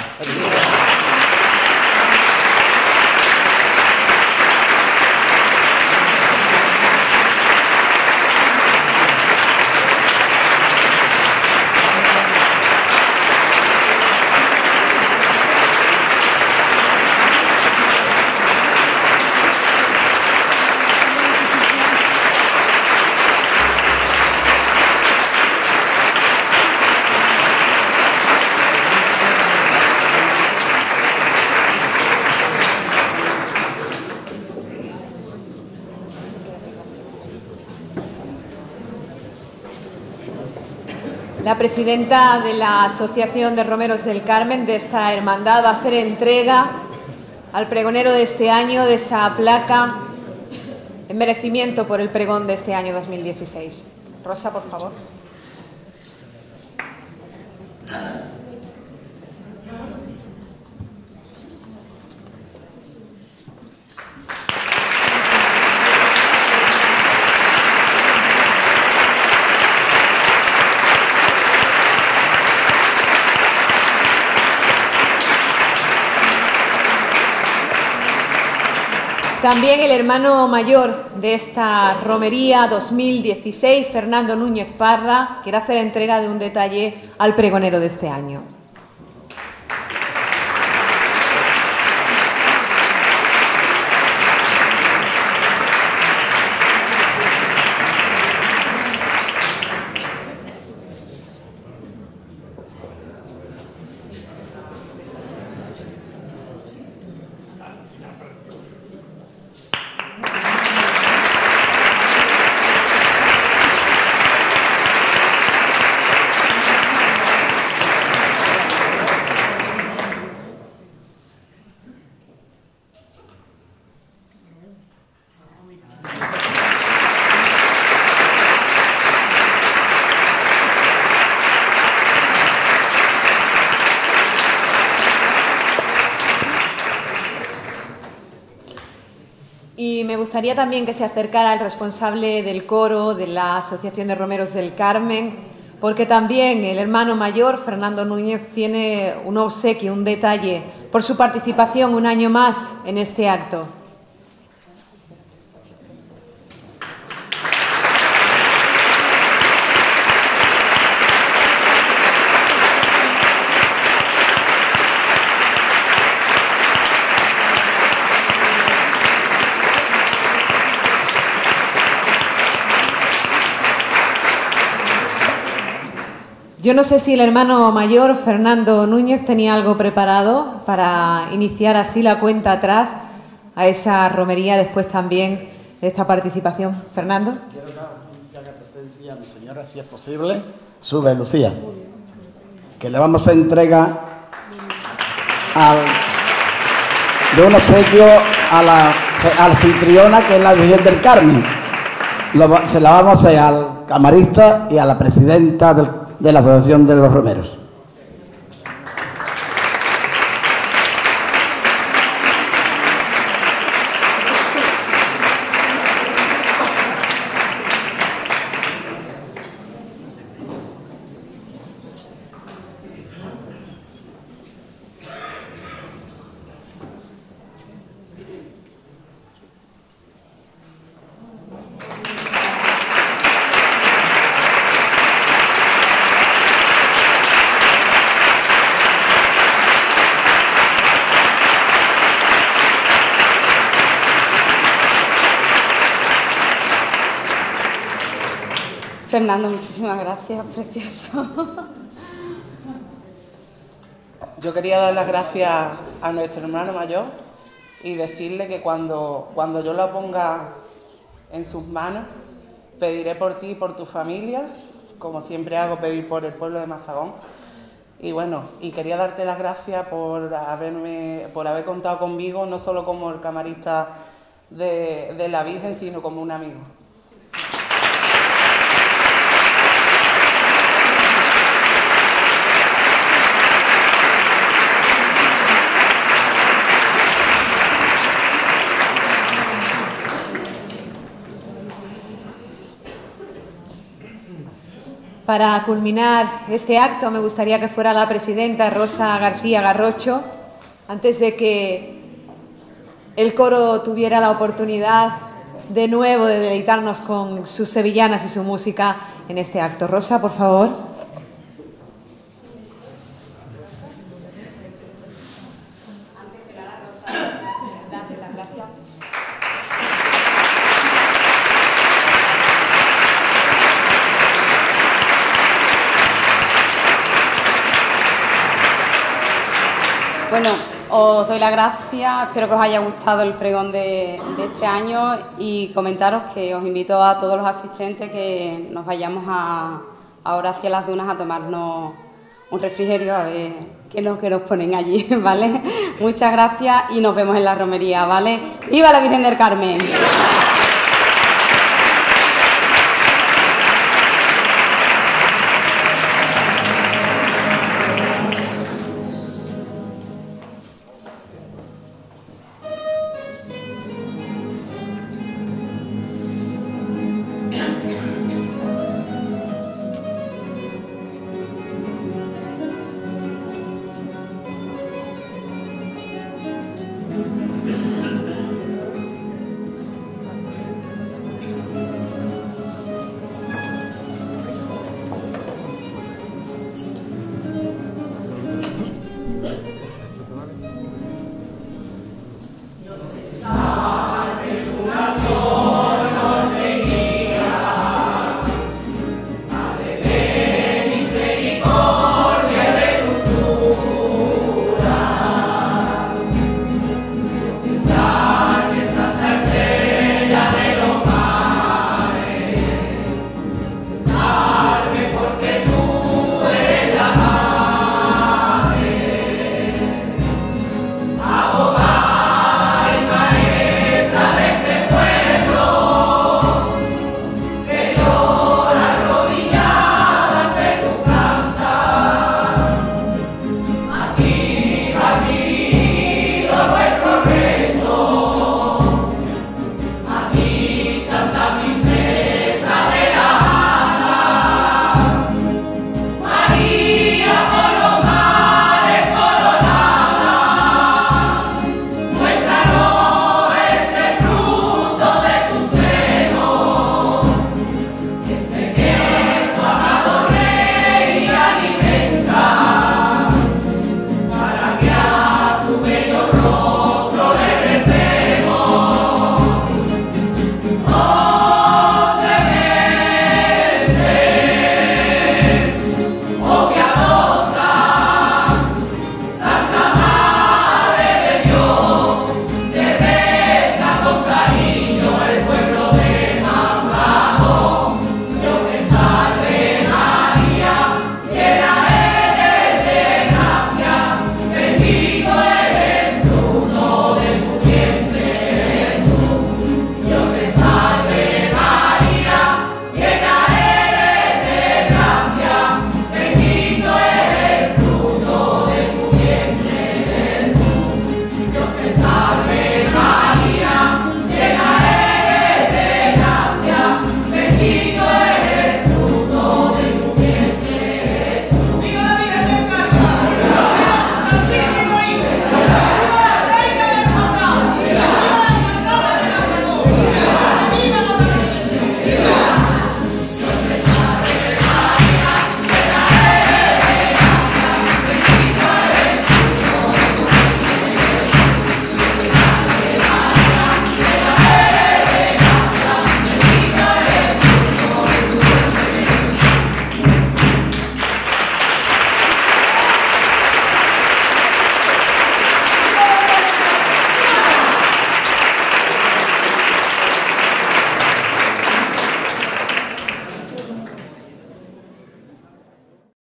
Presidenta de la Asociación de Romeros del Carmen de esta hermandad va a hacer entrega al pregonero de este año de esa placa en merecimiento por el pregón de este año 2016. Rosa, por favor. También el hermano mayor de esta romería 2016, Fernando Núñez Parra, quiere hacer entrega de un detalle al pregonero de este año. Y me gustaría también que se acercara el responsable del coro de la Asociación de Romeros del Carmen, porque también el hermano mayor, Fernando Núñez, tiene un obsequio, un detalle por su participación un año más en este acto. Yo no sé si el hermano mayor, Fernando Núñez, tenía algo preparado para iniciar así la cuenta atrás a esa romería después también de esta participación. Fernando. Quiero que haga presencia mi señora, si es posible. Sube, Lucía. Que le vamos a entregar al, de un obsequio a la anfitriona que es la Virgen del Carmen. Lo- se la vamos a al camarista y a la presidenta del de la Asociación de los Romeros. Fernando, muchísimas gracias, precioso. Yo quería dar las gracias a nuestro hermano mayor y decirle que cuando, cuando yo la ponga en sus manos, pediré por ti y por tu familia, como siempre hago, pedir por el pueblo de Mazagón. Y bueno, y quería darte las gracias por haberme, por haber contado conmigo, no solo como el camarista de, de la Virgen, sino como un amigo. Para culminar este acto me gustaría que fuera la presidenta Rosa García Garrocho, antes de que el coro tuviera la oportunidad de nuevo de deleitarnos con sus sevillanas y su música en este acto. Rosa, por favor. Bueno, os doy las gracias, espero que os haya gustado el pregón de, de, este año y comentaros que os invito a todos los asistentes que nos vayamos a, ahora hacia las dunas a tomarnos un refrigerio a ver qué es lo que nos ponen allí, [LAUGHS] ¿vale? Muchas gracias y nos vemos en la romería, ¿vale? ¡Viva la Virgen del Carmen!